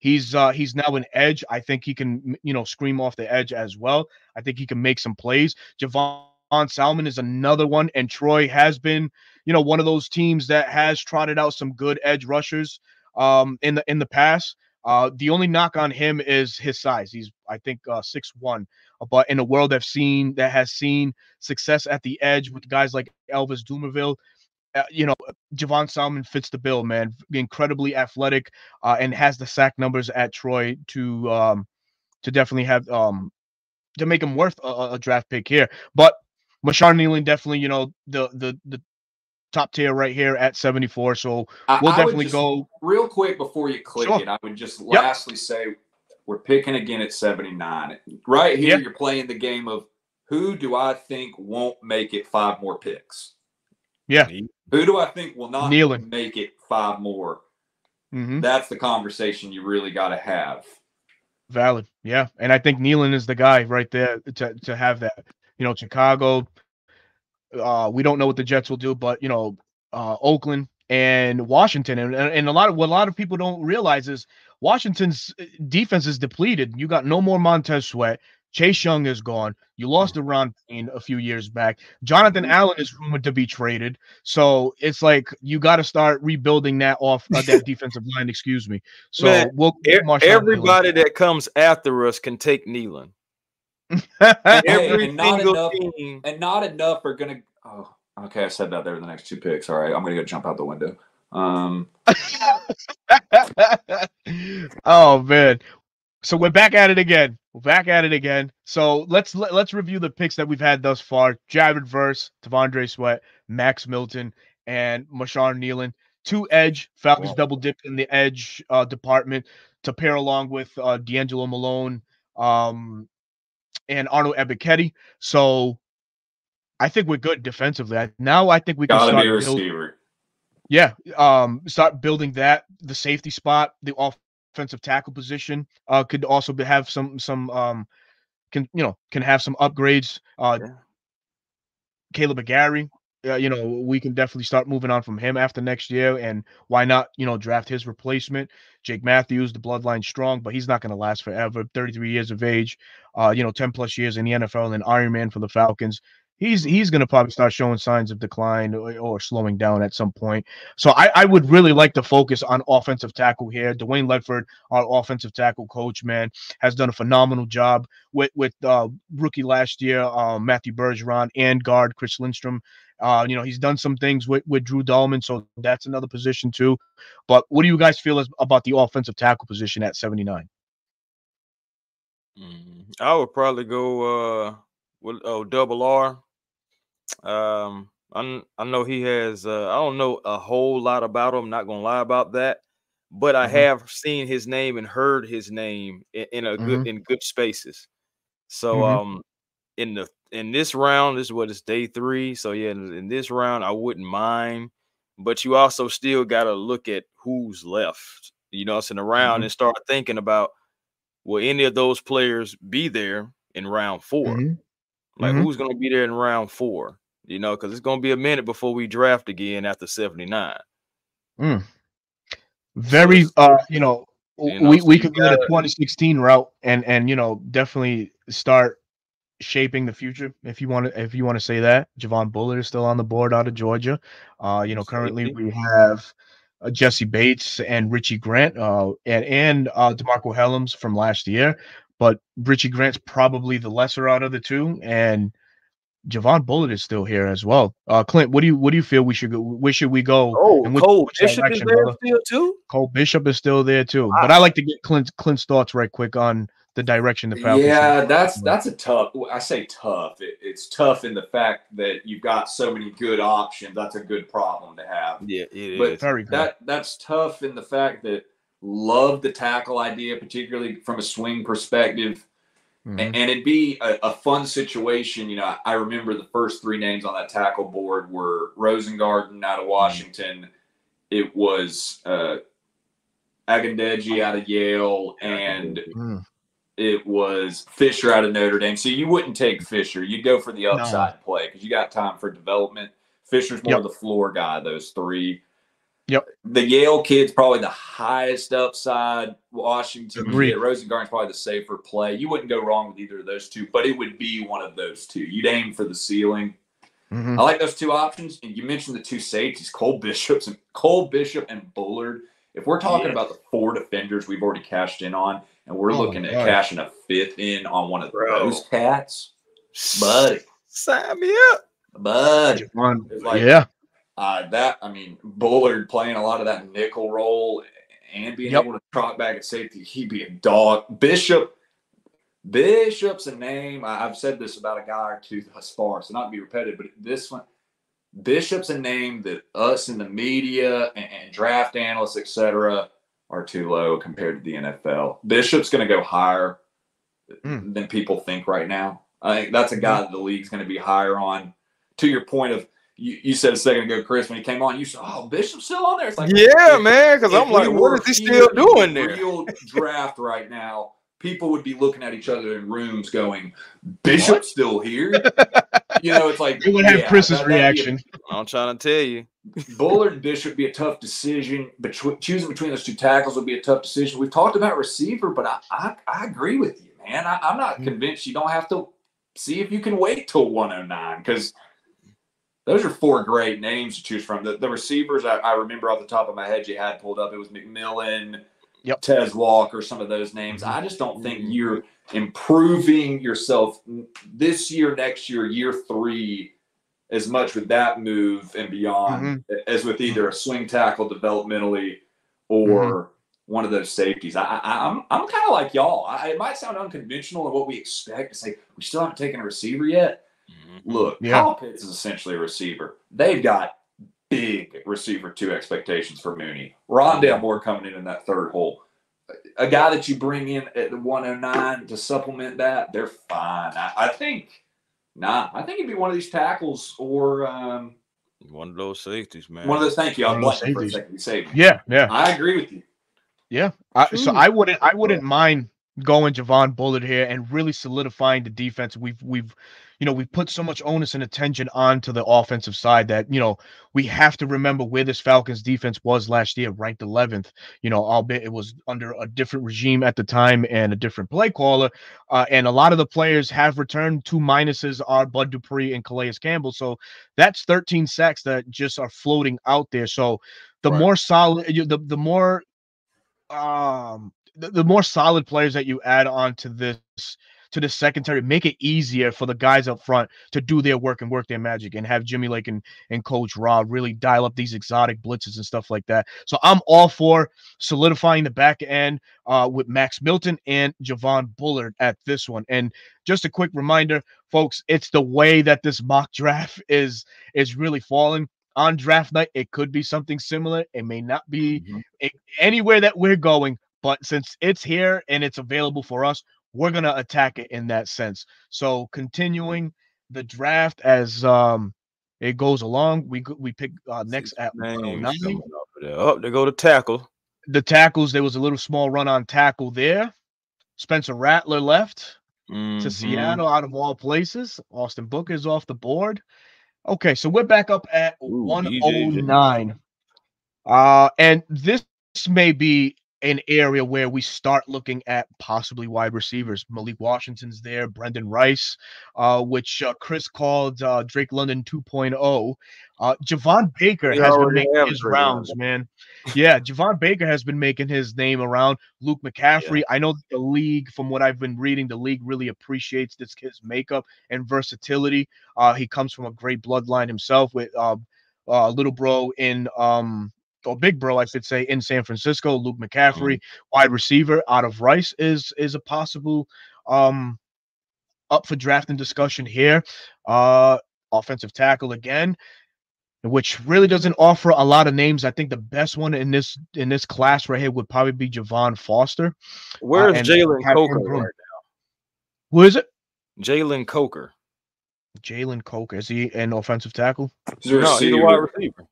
He's uh he's now an edge. I think he can you know scream off the edge as well. I think he can make some plays. Javon on Solomon is another one, and Troy has been, you know, one of those teams that has trotted out some good edge rushers um, in the in the past. Uh, the only knock on him is his size. He's, I think, uh, six one. But in a world that's seen that has seen success at the edge with guys like Elvis Dumervil, uh, you know, Javon Solomon fits the bill, man. Incredibly athletic, uh, and has the sack numbers at Troy to um, to definitely have um, to make him worth a, a draft pick here. But Marshawn Kneeland definitely, you know, the the the top tier right here at 74. So we'll I, definitely just, go real quick before you click sure. it. I would just yep. lastly say we're picking again at 79. Right here, yep. you're playing the game of who do I think won't make it five more picks? Yeah. Who do I think will not Kneeland. make it five more? Mm-hmm. That's the conversation you really got to have. Valid. Yeah. And I think Kneeland is the guy right there to, to have that you know, Chicago. Uh, we don't know what the Jets will do, but you know, uh, Oakland and Washington, and, and a lot of what a lot of people don't realize is Washington's uh, defense is depleted. You got no more Montez Sweat. Chase Young is gone. You lost Da'Ron Payne a few years back. Jonathan mm-hmm. Allen is rumored to be traded. So it's like you got to start rebuilding that off uh, that defensive line. Excuse me. So Man, we'll everybody that comes after us can take Kneeland. Every and not enough, team. and not enough are gonna. Oh, okay. I said that there. The next two picks. All right, I'm gonna go jump out the window. Um. oh man. So we're back at it again. We're back at it again. So let's let, us let us review the picks that we've had thus far. Jared Verse, T'Vondre Sweat, Max Melton, and Marshawn Kneeland. Two edge. Falcons double dipped in the edge uh, department to pair along with uh, DeAngelo Malone, um, and Arnold Ebiketie. So I think we're good defensively. Now I think we can Gotta start be a receiver. yeah, um, start building that the safety spot, the offensive tackle position uh, could also be, have some some um, can you know can have some upgrades. Uh, yeah. Kaleb McGary, uh, you know, we can definitely start moving on from him after next year. And why not, you know, draft his replacement? Jake Matthews, the bloodline strong, but he's not going to last forever. 33 years of age, uh, you know, 10 plus years in the NFL and Iron Man for the Falcons he's he's going to probably start showing signs of decline or, or, slowing down at some point. So I, I would really like to focus on offensive tackle here. Dwayne Ledford, our offensive tackle coach, man, has done a phenomenal job with with uh, rookie last year, uh, Matthew Bergeron, and guard Chris Lindstrom. Uh, you know, he's done some things with, with Drew Dalman, so that's another position too. But what do you guys feel as, about the offensive tackle position at 79? Mm, I would probably go uh with oh double R um, I I know he has. Uh, I don't know a whole lot about him. Not gonna lie about that, but I mm-hmm. have seen his name and heard his name in, in a mm-hmm. good in good spaces. So mm-hmm. um, in the in this round, this is what it's day three. So yeah, in, in this round, I wouldn't mind, but you also still got to look at who's left. You know, it's in around mm-hmm. and start thinking about will any of those players be there in round 4 mm-hmm. Like mm-hmm. who's going to be there in round four? You know, because it's going to be a minute before we draft again after seventy nine. Mm. Very, so uh, you know, you know we, so we could go the 2016 route and and you know definitely start shaping the future if you want to if you want to say that javon bullard is still on the board out of georgia uh you know currently we have uh, jessie bates and richie grant uh and and uh demarcco hellams from last year but richie grant's probably the lesser out of the two and Javon Bullard is still here as well. Uh, Clint, what do you what do you feel we should go? Where should we go? Oh, which, Cole which Bishop is there brother? still too. Cole Bishop is still there too. But I like to get Clint Clint's thoughts right quick on the direction the Falcons. Yeah, that's that's a tough. I say tough. It, it's tough in the fact that you've got so many good options. That's a good problem to have. Yeah, it but is. Very good. That that's tough in the fact that love the tackle idea, particularly from a swing perspective. Mm-hmm. And, and, it'd be a, a, fun situation. You know, I, I, remember the first three names on that tackle board were Rosengarten out of mm-hmm. Washington. Mm-hmm. It was uh, Amegadjie out of Yale, and mm. It was Fisher out of Notre Dame. So you wouldn't take Fisher. You'd go for the upside no. play because you got time for development. Fisher's more yep. the floor guy, those three. Yep. The Yale kid's probably the highest upside. Washington, Agreed. yeah, Rosengarten's probably the safer play. You wouldn't go wrong with either of those two, but it would be one of those two. You'd aim for the ceiling. Mm-hmm. I like those two options. And you mentioned the two safeties, Cole Bishops and Cole Bishop and Bullard. If we're talking yeah. about the four defenders we've already cashed in on, and we're oh looking at cashing a fifth in on one of Bro. those cats, buddy, sign me up, buddy. Like, yeah, uh, that I mean, Bullard playing a lot of that nickel role and being yep. able to trot back at safety, he'd be a dog. Bishop, Bishop's a name. I, have said this about a guy or two thus far, so not to be repetitive, but this one, Bishop's a name that us in the media and, and draft analysts, etc., are too low compared to the NFL. Bishop's going to go higher mm. than people think right now. I think that's a guy that the league's going to be higher on. To your point of you, you said a second ago, Chris, when he came on, you said, "Oh, Bishop's still on there." It's like, yeah, if, man, because I'm like, what is he still doing there? Real draft right now. People would be looking at each other in rooms, going, "Bishop's what? still here." you know, it's like you would have yeah, Chris's that, reaction. i I'm trying to tell you, Bullard and Bishop be a tough decision. But choosing between those two tackles would be a tough decision. We've talked about receiver, but I I, I agree with you, man. I, I'm not mm-hmm. convinced you don't have to see if you can wait till 109 because those are four great names to choose from. The, the receivers, I, I, remember off the top of my head, you had pulled up. It was McMillan, yep. Tez Walker, some of those names. I just don't think mm-hmm. you're improving yourself this year, next year, year three, as much with that move and beyond mm-hmm. as with either a swing tackle developmentally or mm-hmm. one of those safeties. I, I, am I'm, I'm kind of like y'all. I, it might sound unconventional in what we expect to say. We still haven't taken a receiver yet. Mm-hmm. Look, yeah. Kyle Pitts is essentially a receiver. They've got big receiver two expectations for Mooney. Rondale Moore coming in in that third hole. A guy that you bring in at the 109 to supplement that, they're fine. I, I think, nah, I think it'd be one of these tackles or um, one of those safeties, man. One of those. Thank you. I'm blanking for a second. Safety. Yeah, yeah. I agree with you. Yeah. I, so I wouldn't. I wouldn't mind going Javon Bullard here and really solidifying the defense. We've we've you know, we put so much onus and attention onto the offensive side that, you know, we have to remember where this Falcons defense was last year, ranked 11th, you know, albeit it was under a different regime at the time and a different play caller. Uh, and a lot of the players have returned. Two minuses are Bud Dupree and Calais Campbell. So that's 13 sacks that just are floating out there. So the right. more solid, the, the more, um, the, the more solid players that you add on to this to the secondary, make it easier for the guys up front to do their work and work their magic and have Jimmy Lake and, and Coach Rob really dial up these exotic blitzes and stuff like that. So I'm all for solidifying the back end uh, with Max Melton and Javon Bullard at this one. And just a quick reminder, folks, it's the way that this mock draft is is really falling on draft night. It could be something similar. It may not be mm-hmm. anywhere that we're going, but since it's here and it's available for us, we're going to attack it in that sense. So continuing the draft as um it goes along. We we pick uh, next at 109. Oh, they go to tackle. The tackles, there was a little small run on tackle there. Spencer Rattler left mm-hmm. to Seattle out of all places. Austin Booker is off the board. Okay, so we're back up at Ooh, 109. Uh, and this may be an area where we start looking at possibly wide receivers. Malik Washington's there, Brenden Rice, uh, which uh, Chris called uh, Drake London 2.0. Uh, Javon Baker has been making his rounds, man. Yeah, Javon Baker has been making his name around. Luke McCaffrey, yeah. I know the league, from what I've been reading, the league really appreciates this kid's makeup and versatility. Uh, he comes from a great bloodline himself with uh, uh, little bro in um, or big bro, I should say, in San Francisco. Luke McCaffrey, mm-hmm. wide receiver out of Rice, is is a possible um up for drafting discussion here. Uh offensive tackle again, which really doesn't offer a lot of names. I think the best one in this in this class right here would probably be Javon Foster. Where's uh, Jalen Coker right now? Who is it? Jalen Coker. Jalen Coker. Is he an offensive tackle? No, he's a wide receiver.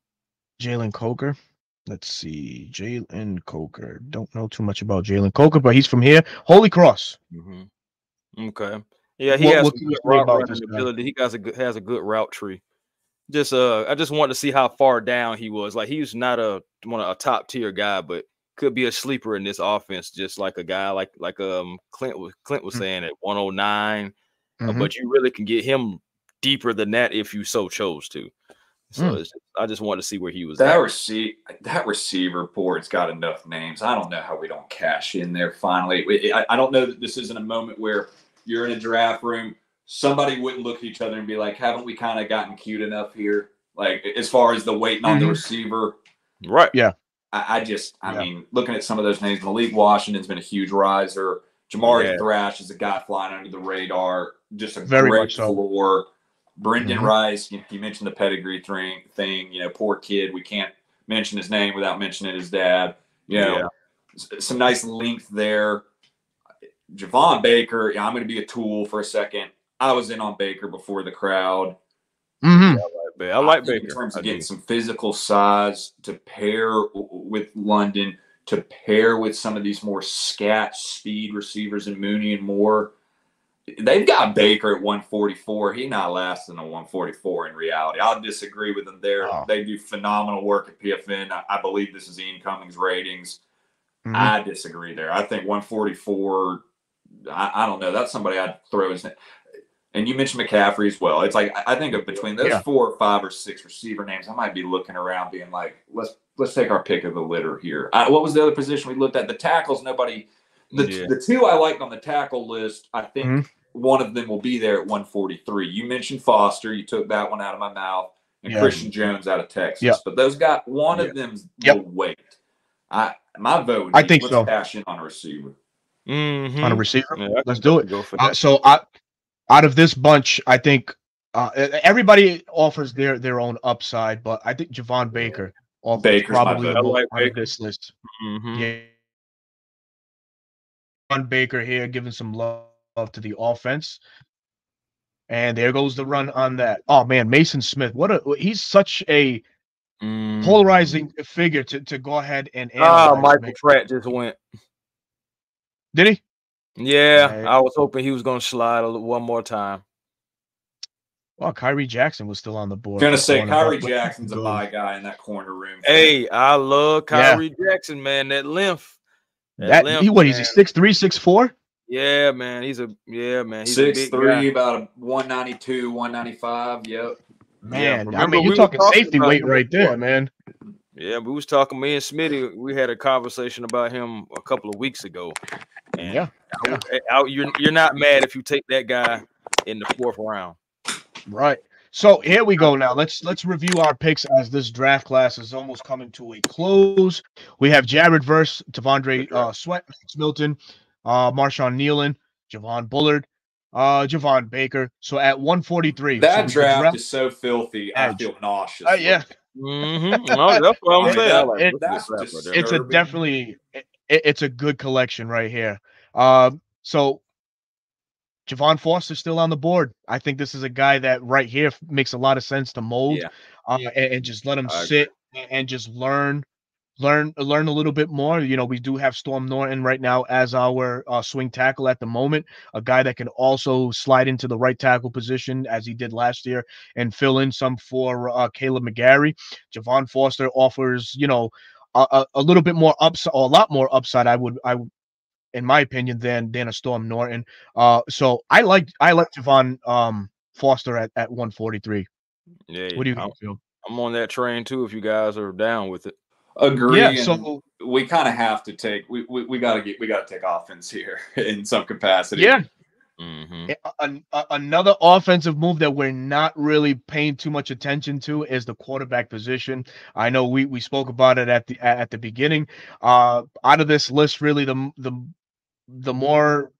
Jalen Coker. Let's see, Jalen Coker. Don't know too much about Jalen Coker, but he's from here, Holy Cross. Mm-hmm. Okay, yeah, he what, has what good route running ability. He has a good has a good route tree. Just uh, I just wanted to see how far down he was. Like he's not a one a top tier guy, but could be a sleeper in this offense, just like a guy like like um Clint was Clint was mm-hmm. saying at 109. Uh, mm-hmm. Uh, but you really can get him deeper than that if you so chose to. So mm. I just wanted to see where he was. That receive that receiver board's got enough names. I don't know how we don't cash in there finally. I, I don't know that this isn't a moment where you're in a draft room. Somebody wouldn't look at each other and be like, "Haven't we kind of gotten cute enough here?" Like as far as the waiting on mm-hmm. the receiver, right? Yeah. I, I just, I yeah. mean, looking at some of those names, Malik Washington's been a huge riser. Jamari yeah. Thrash is a guy flying under the radar. Just a Very great floor. So. Brenden mm-hmm. Rice, you, you, mentioned the pedigree thing, thing. You know, poor kid. We can't mention his name without mentioning his dad. You know, yeah. some nice length there. Javon Baker, yeah, I'm going to be a tool for a second. I was in on Baker before the crowd. Mm-hmm. Yeah, I like, Baker. In terms of I getting do. some physical size to pair with London, to pair with some of these more scat speed receivers and Mooney and Moore they've got Baker at 144. He not lasting a 144 in reality. I'll disagree with them there. Oh. They do phenomenal work at PFN. I, I believe this is Ian Cummings ratings. Mm-hmm. I disagree there. I think 144. I, I, don't know. That's somebody I'd throw his. name. And you mentioned McCaffrey as well. It's like I think of between those yeah. four or five or six receiver names, I might be looking around, being like, let's let's take our pick of the litter here. I, what was the other position we looked at? The tackles. Nobody. The, yeah. the two I liked on the tackle list, I think. Mm-hmm one of them will be there at 143. You mentioned Foster. You took that one out of my mouth. And yeah. Christian Jones out of Texas. Yeah. But those got one of them yep. will wait. I my vote. I think so. Cash in on a receiver. Mm-hmm. On a receiver. Yeah, let's do it. Go for uh, so I, out of this bunch, I think uh, everybody offers their their own upside, but I think Javon Baker offers Baker's probably the like on this list. Mm-hmm. Yeah. Javon Baker here giving some love to the offense. And there goes the run on that. Oh man, Mason Smith. What a he's such a mm. polarizing figure to, to go ahead and Oh, Michael Pratt just went. Did he? Yeah, I was hoping he was going to slide a, little one more time. Well, Khyree Jackson was still on the board. I'm gonna say Khyree Jackson's a buy guy in that corner room. Hey, I love Khyree yeah. Jackson, man. That length. That, that lymph, he what? Man. He's six three, six four. Yeah, man. He's a yeah, man. He's six three, guy. about a one ninety two, one ninety five. Yep. Man, yeah, I mean, you're we talking, talking safety weight right there, man. Yeah, we was talking. Me and Smitty, we had a conversation about him a couple of weeks ago. And yeah, yeah. I, I, you're you're not mad if you take that guy in the fourth round, right? So here we go. Now let's let's review our picks as this draft class is almost coming to a close. We have Jared Verse, T'Vondre uh, Sweat, Max Melton, uh, Marshawn Kneeland, Javon Bullard, uh, Javon Baker. So at 143, that so draft, draft, is so filthy. Edge. I feel nauseous. Uh, yeah. Mm-hmm. No, that's what I'm saying. It, it, it's a definitely it, it's a good collection right here. Um, so Javon Foster still on the board. I think this is a guy that right here makes a lot of sense to mold yeah. uh, and, and, just let him I sit agree. and just learn learn learn a little bit more. You know, we do have Storm Norton right now as our uh, swing tackle at the moment, a guy that can also slide into the right tackle position as he did last year and fill in some for uh, Kaleb McGary. Javon Foster offers, you know, a, a little bit more upside, or a lot more upside. I would, I, in my opinion, than than a Storm Norton. Uh, so I like I like Javon um Foster at at 143. Yeah, what do you I'm, feel? I'm on that train too. If you guys are down with it. Agree. Yeah, so we kind of have to take we, we, we got to get we got to take offense here in some capacity. Yeah. Mm-hmm. A, a, another offensive move that we're not really paying too much attention to is the quarterback position. I know we we spoke about it at the at the beginning. Uh, out of this list, really the the the more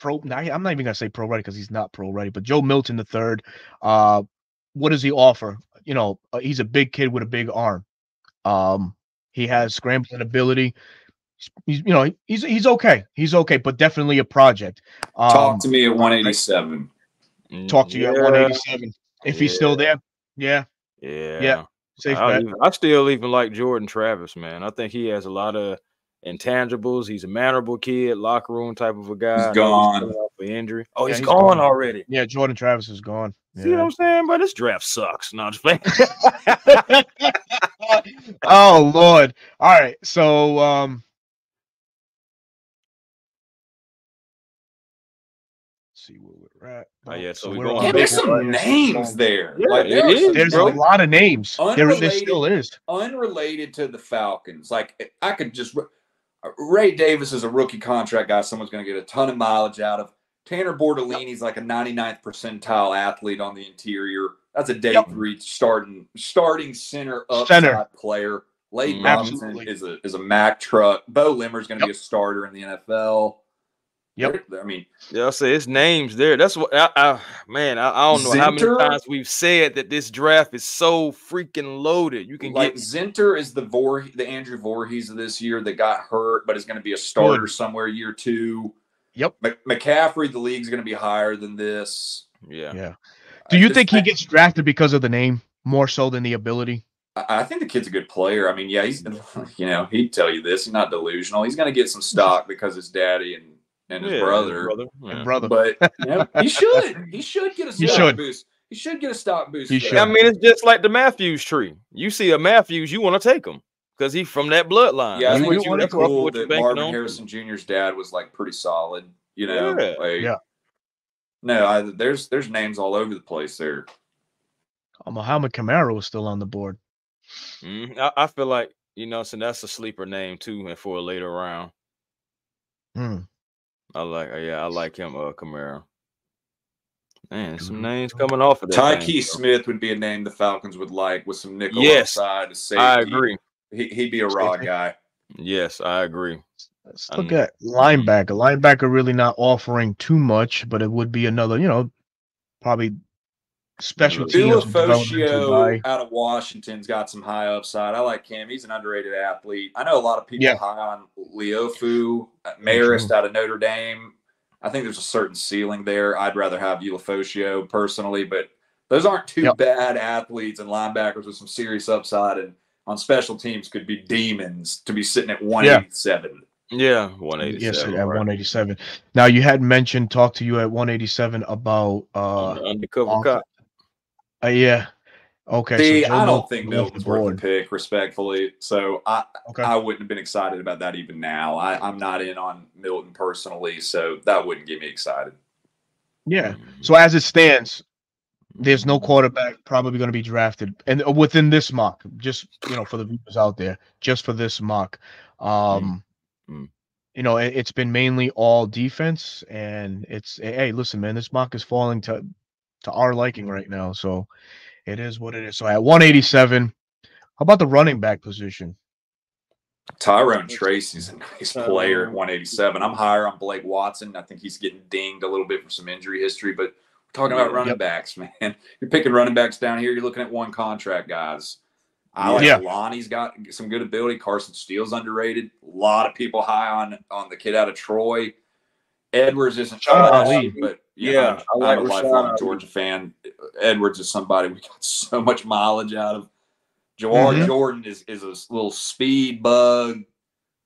pro. I'm not even gonna say pro ready because he's not pro ready. But Joe Milton the third. Uh, what does he offer? You know, uh, he's a big kid with a big arm. Um, he has scrambling ability. He's, you know, he's he's okay. He's okay, but definitely a project. Um, talk to me at 187. Talk to yeah. you at 187. If yeah. he's still there, yeah, yeah, yeah. Safe I, even, I still even like Jordan Travis, man. I think he has a lot of intangibles. He's a mannerable kid, locker room type of a guy. He's gone for injury. Oh, yeah, he's, he's gone, gone, already. Yeah, Jordan Travis is gone. Yeah. See what I'm saying? But this draft sucks. No, just playing. oh Lord. All right. So um see where we're at. Oh, yeah, so, so we're going Yeah, there's some names there. Yeah, like, it is, there's bro. a lot of names. There, there still is. Unrelated to the Falcons. Like I could just Ray Davis is a rookie contract guy. Someone's going to get a ton of mileage out of. Tanner Bortolini's like a 99th percentile athlete on the interior. That's a day yep. three starting starting center upside center. player. Layden mm. Robinson is a is a Mack truck. Beaux Limmer's going to yep. be a starter in the NFL. Yep. I mean, yeah, I say his name's there. That's what I, I man. I, I don't know Zinter, how many times we've said that this draft is so freaking loaded. You can like get Zinter is the Vor the Andrew Voorhees of this year that got hurt, but is going to be a starter Good. somewhere year two. Yep. McCaffrey, the league's going to be higher than this. Yeah. Yeah. Do you think he gets drafted because of the name more so than the ability? I think the kid's a good player. I mean, yeah, he's you know he'd tell you this. He's not delusional. He's going to get some stock because his daddy and and his yeah, brother, brother, yeah. brother. But he should he should get a stock should. boost. He should get a stock boost. He should. I mean, it's just like the Matthews tree. You see a Matthews, you want to take him because he's from that bloodline. Yeah, I think you, it's cool that Marvin on. Harrison Jr.'s dad was like pretty solid. You know, yeah. Like, yeah. No, I, there's there's names all over the place there. Oh, Muhammad Kamara was still on the board. Mm-hmm. I, I, feel like you know, so that's a sleeper name too, and for a later round. Hmm. I like, uh, yeah, I like him, uh, Kamara. Man, some names coming off of that. Tykee Smith would be a name the Falcons would like with some nickel yes, side. I agree. He, he'd be a raw guy. Yes, I agree. Let's look at linebacker. Linebacker really not offering too much, but it would be another, you know, probably special teams. Ulofoshio out of Washington's got some high upside. I like him. He's an underrated athlete. I know a lot of people yeah. high on Liufau, uh, Marist out of Notre Dame. I think there's a certain ceiling there. I'd rather have Ulofoshio personally, but those aren't two yep. bad athletes and linebackers with some serious upside and on special teams could be demons to be sitting at 187. Yeah, 187. Yes, at right. 187. Now you had mentioned talk to you at 187 about uh undercover cop. Uh, yeah. Okay. See, so I don't think Milton's worth the pick, respectfully. So I okay. I wouldn't have been excited about that even now. I, I'm not in on Milton personally, so that wouldn't get me excited. Yeah. So as it stands, there's no quarterback probably going to be drafted, and uh, within this mock, just you know, for the viewers out there, just for this mock, um, mm. you know, it, has been mainly all defense, and it's hey, listen, man, this mock is falling to to our liking right now. So it is what it is. So at 187, how about the running back position? Tyrone Tracy's a nice player at 187. I'm higher on Blake Watson. I think he's getting dinged a little bit for some injury history, but talking about running yep. backs, man. You're picking running backs down here. You're looking at one contract guys. I like yeah. Lonnie's got some good ability. Carson Steele's underrated. A lot of people high on on the kid out of Troy. Edwards isn't somebody, but yeah, I'm, I like I'm a lifelong Georgia fan. Edwards is somebody we got so much mileage out of. Jawhar mm-hmm. Jordan is is a little speed bug,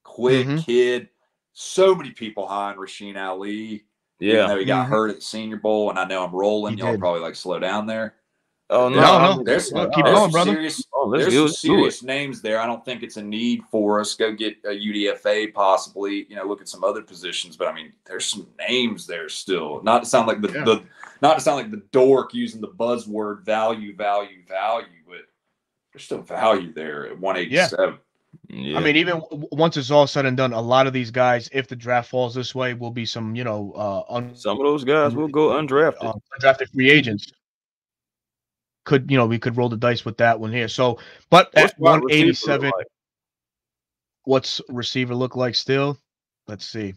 quick mm-hmm. kid. So many people high on Rasheen Ali. Yeah, even though he got mm-hmm. hurt at the Senior Bowl, and I know I'm rolling. He Y'all did. probably like slow down there. Oh no, no, no. There's, uh, keep there's going, brother. Serious, oh, there's some serious names there. I don't think it's a need for us. Go get a UDFA possibly. You know, look at some other positions. But I mean, there's some names there still. Not to sound like the, yeah. the not to sound like the dork using the buzzword value, value, value, but there's still value there at 187. Yeah. Yeah. I mean, even once it's all said and done, a lot of these guys, if the draft falls this way, will be some, you know, uh, un- some of those guys will go undrafted, uh, undrafted free agents could you know we could roll the dice with that one here. So, but what's at 187, like? what's receiver look like still? Let's see.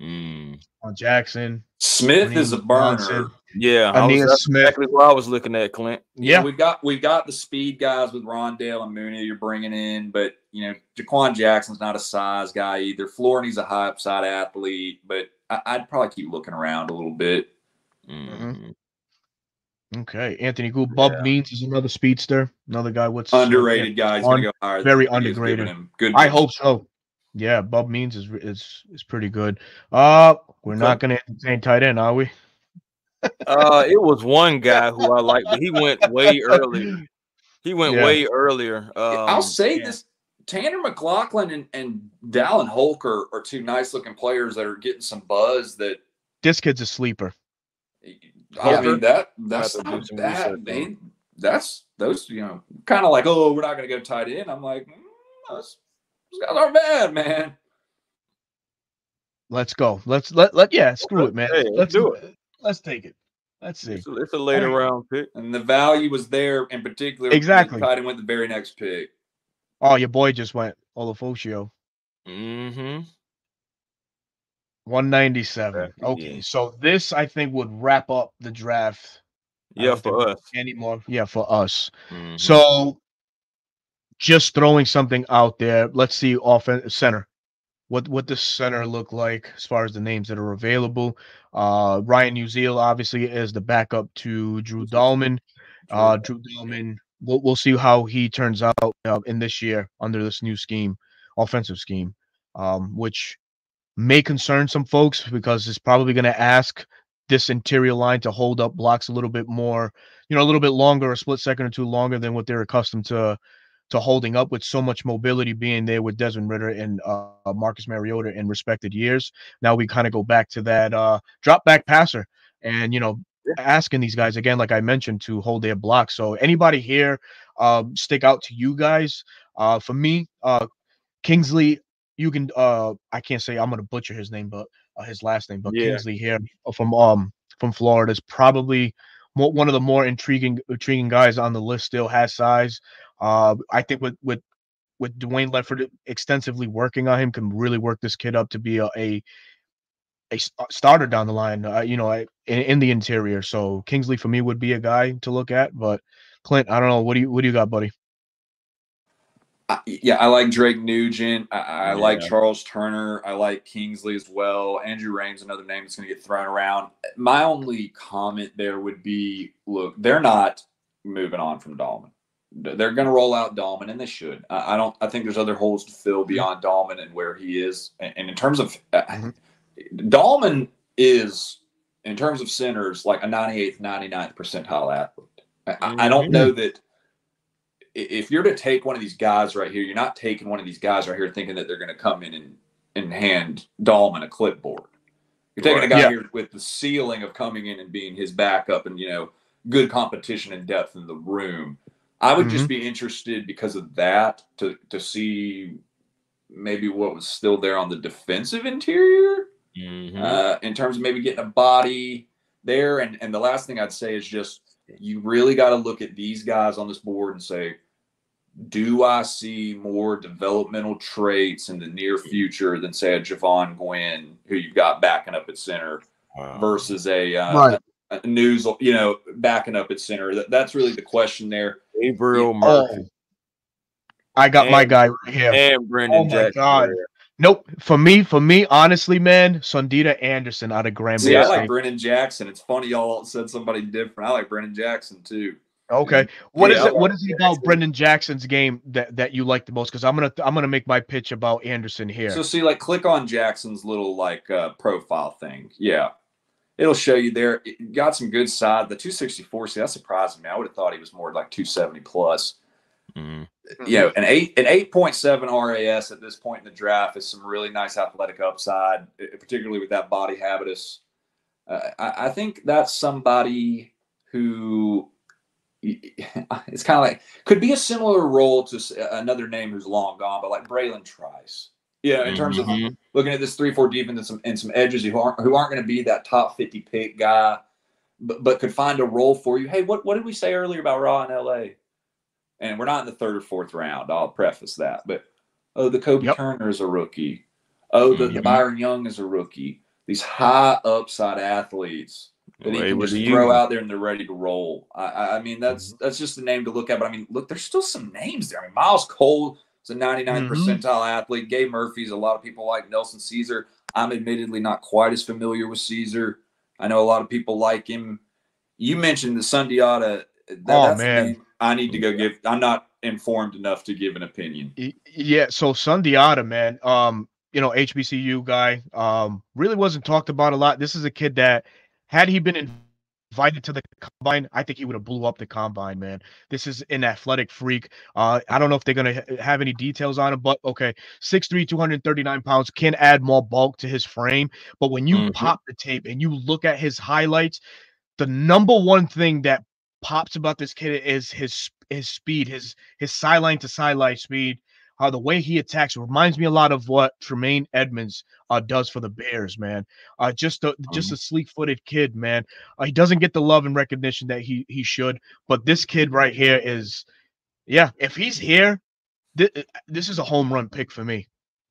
Mm. On Jackson, Smith is a burner. Yeah, Ainias Smith. Exactly what I was looking at, Clint. Yeah. yeah, we've got we've got the speed guys with Rondale and Mooney you're bringing in, but you know Jaquan Jackson's not a size guy either. Floriney's a high upside athlete, but I, would probably keep looking around a little bit. Mm-hmm. Okay, Anthony Gould. Bub yeah. Means is another speedster, another guy What's underrated guy. He's gonna go higher. Very underrated. Good. I hope so. Yeah, Bub Means is is is pretty good. Uh, we're not gonna entertain tight end, are we? uh, it was one guy who I liked, but he went way earlier. He went yeah. way earlier. Um, I'll say yeah. this: Tanner McLachlan and, and Dallin Holker are two nice looking players that are getting some buzz. That this kid's a sleeper. I mean that that's not bad. They, that's those you know kind of like oh we're not going to go tight end. I'm like mm, those, those guys aren't bad, man. Let's go. Let's let let yeah. Screw it, man. Hey, let's, let's do it. Let's take it. Let's see. It's a, it's a later right. round pick, and the value was there in particular. Exactly. Tight end went the very next pick. Oh, your boy just went Ulofoshio. Mm-hmm. 197. Okay, so this I think would wrap up the draft. Yeah, for us. Anymore. Yeah, for us. Mm-hmm. So just throwing something out there. Let's see offense center. What what does center look like as far as the names that are available? Uh Ryan Neuzil obviously is the backup to Drew Dalman. Uh Drew Dalman. We'll, we'll see how he turns out uh, in this year under this new scheme, offensive scheme, um, which may concern some folks because it's probably going to ask this interior line to hold up blocks a little bit more, you know, a little bit longer, a split second or two longer than what they're accustomed to to holding up with so much mobility being there with Desmond Ridder and uh, Marcus Mariota in respected years. Now we kind of go back to that uh, drop back passer and, you know, asking these guys again, like I mentioned, to hold their block. So anybody here uh, stick out to you guys? Uh, for me, uh, Kingsley you can uh I can't say I'm gonna butcher his name, but uh, his last name, but yeah. Kingsley here uh, from um from Florida is probably more, one of the more intriguing intriguing guys on the list. Still has size. Uh, I think with with with Dwayne Ledford extensively working on him can really work this kid up to be a a, a starter down the line. Uh, you know, in, in the interior. So Kingsley for me would be a guy to look at. But Clint, I don't know. What do you what do you got, buddy? yeah, I like Drake Nugent. I, I yeah. like Charles Turner. I like Kingsley as well. Andrew Raym's another name that's going to get thrown around. My only comment there would be look, they're not moving on from Dalman. They're going to roll out Dalman, and they should. I, I, don't. I think there's other holes to fill beyond Dalman and where he is. And, and in terms of uh, mm-hmm. Dalman is, in terms of centers, like a 98th, 99th percentile athlete. I, I don't mm-hmm. know that if you're to take one of these guys right here, you're not taking one of these guys right here thinking that they're going to come in and, and hand Dalman a clipboard. You're taking right. a guy yeah. here with the ceiling of coming in and being his backup and, you know, good competition and depth in the room. I would mm-hmm. just be interested because of that to, to see maybe what was still there on the defensive interior mm-hmm. uh, in terms of maybe getting a body there. And, and the last thing I'd say is just you really got to look at these guys on this board and say, do I see more developmental traits in the near future than say a Jovaughn Gwyn, who you've got backing up at center, wow. versus a, uh, right. a, a, news, you know, backing up at center? That, that's really the question there. Gabriel Murphy. Oh, I got and, my guy right here. And Brennan oh my Jackson. God. Nope. For me, for me, honestly, man, Sundiata Anderson out of Grand See, I like Brennan Jackson. It's funny y'all said somebody different. I like Brennan Jackson too. Okay. What yeah, is it? What is it about Brennan Jackson's game that, that you like the most? Because I'm gonna I'm gonna make my pitch about Anderson here. So see, like click on Jackson's little like uh, profile thing. Yeah. It'll show you there. It got some good side. The 264, see, that surprised me. I would have thought he was more like 270 plus. Mm-hmm. You know, an eight an eight point seven RAS at this point in the draft is some really nice athletic upside, particularly with that body habitus. Uh, I, I, think that's somebody who it's kind of like could be a similar role to another name who's long gone, but like Braylon Trice. Yeah, in terms mm-hmm. of looking at this three four defense and some and some edges who aren't who aren't going to be that top fifty pick guy, but, but could find a role for you. Hey, what what did we say earlier about Raw in L.A.? And we're not in the third or fourth round. I'll preface that, but oh, the Kobie yep. Turner is a rookie. Oh, the, mm-hmm. the Byron Young is a rookie. These high upside athletes that he can just throw out there and they're ready to roll. I, I mean, that's mm-hmm. that's just a name to look at. But I mean, look, there's still some names there. I mean, Myles Cole is a 99 mm-hmm. percentile athlete. Gabe Murphy's a lot of people like Nelson Ceaser. I'm admittedly not quite as familiar with Ceaser. I know a lot of people like him. You mentioned the Sundiata. That, oh man, I need to go give. I'm not informed enough to give an opinion. Yeah. So Sundiata, man. Um, you know, HBCU guy. Um, really wasn't talked about a lot. This is a kid that, had he been invited to the combine, I think he would have blew up the combine, man. This is an athletic freak. Uh, I don't know if they're gonna have any details on him, but okay, 6'3", 239 pounds can add more bulk to his frame. But when you mm-hmm. pop the tape and you look at his highlights, the number one thing that pops about this kid is his his speed, his his sideline to sideline speed. Uh, the way he attacks reminds me a lot of what Tremaine Edmunds uh, does for the Bears, man. Uh, just a just mm-hmm. a sleek-footed kid, man. Uh, he doesn't get the love and recognition that he he should, but this kid right here is, yeah. If he's here, th- uh, this is a home run pick for me,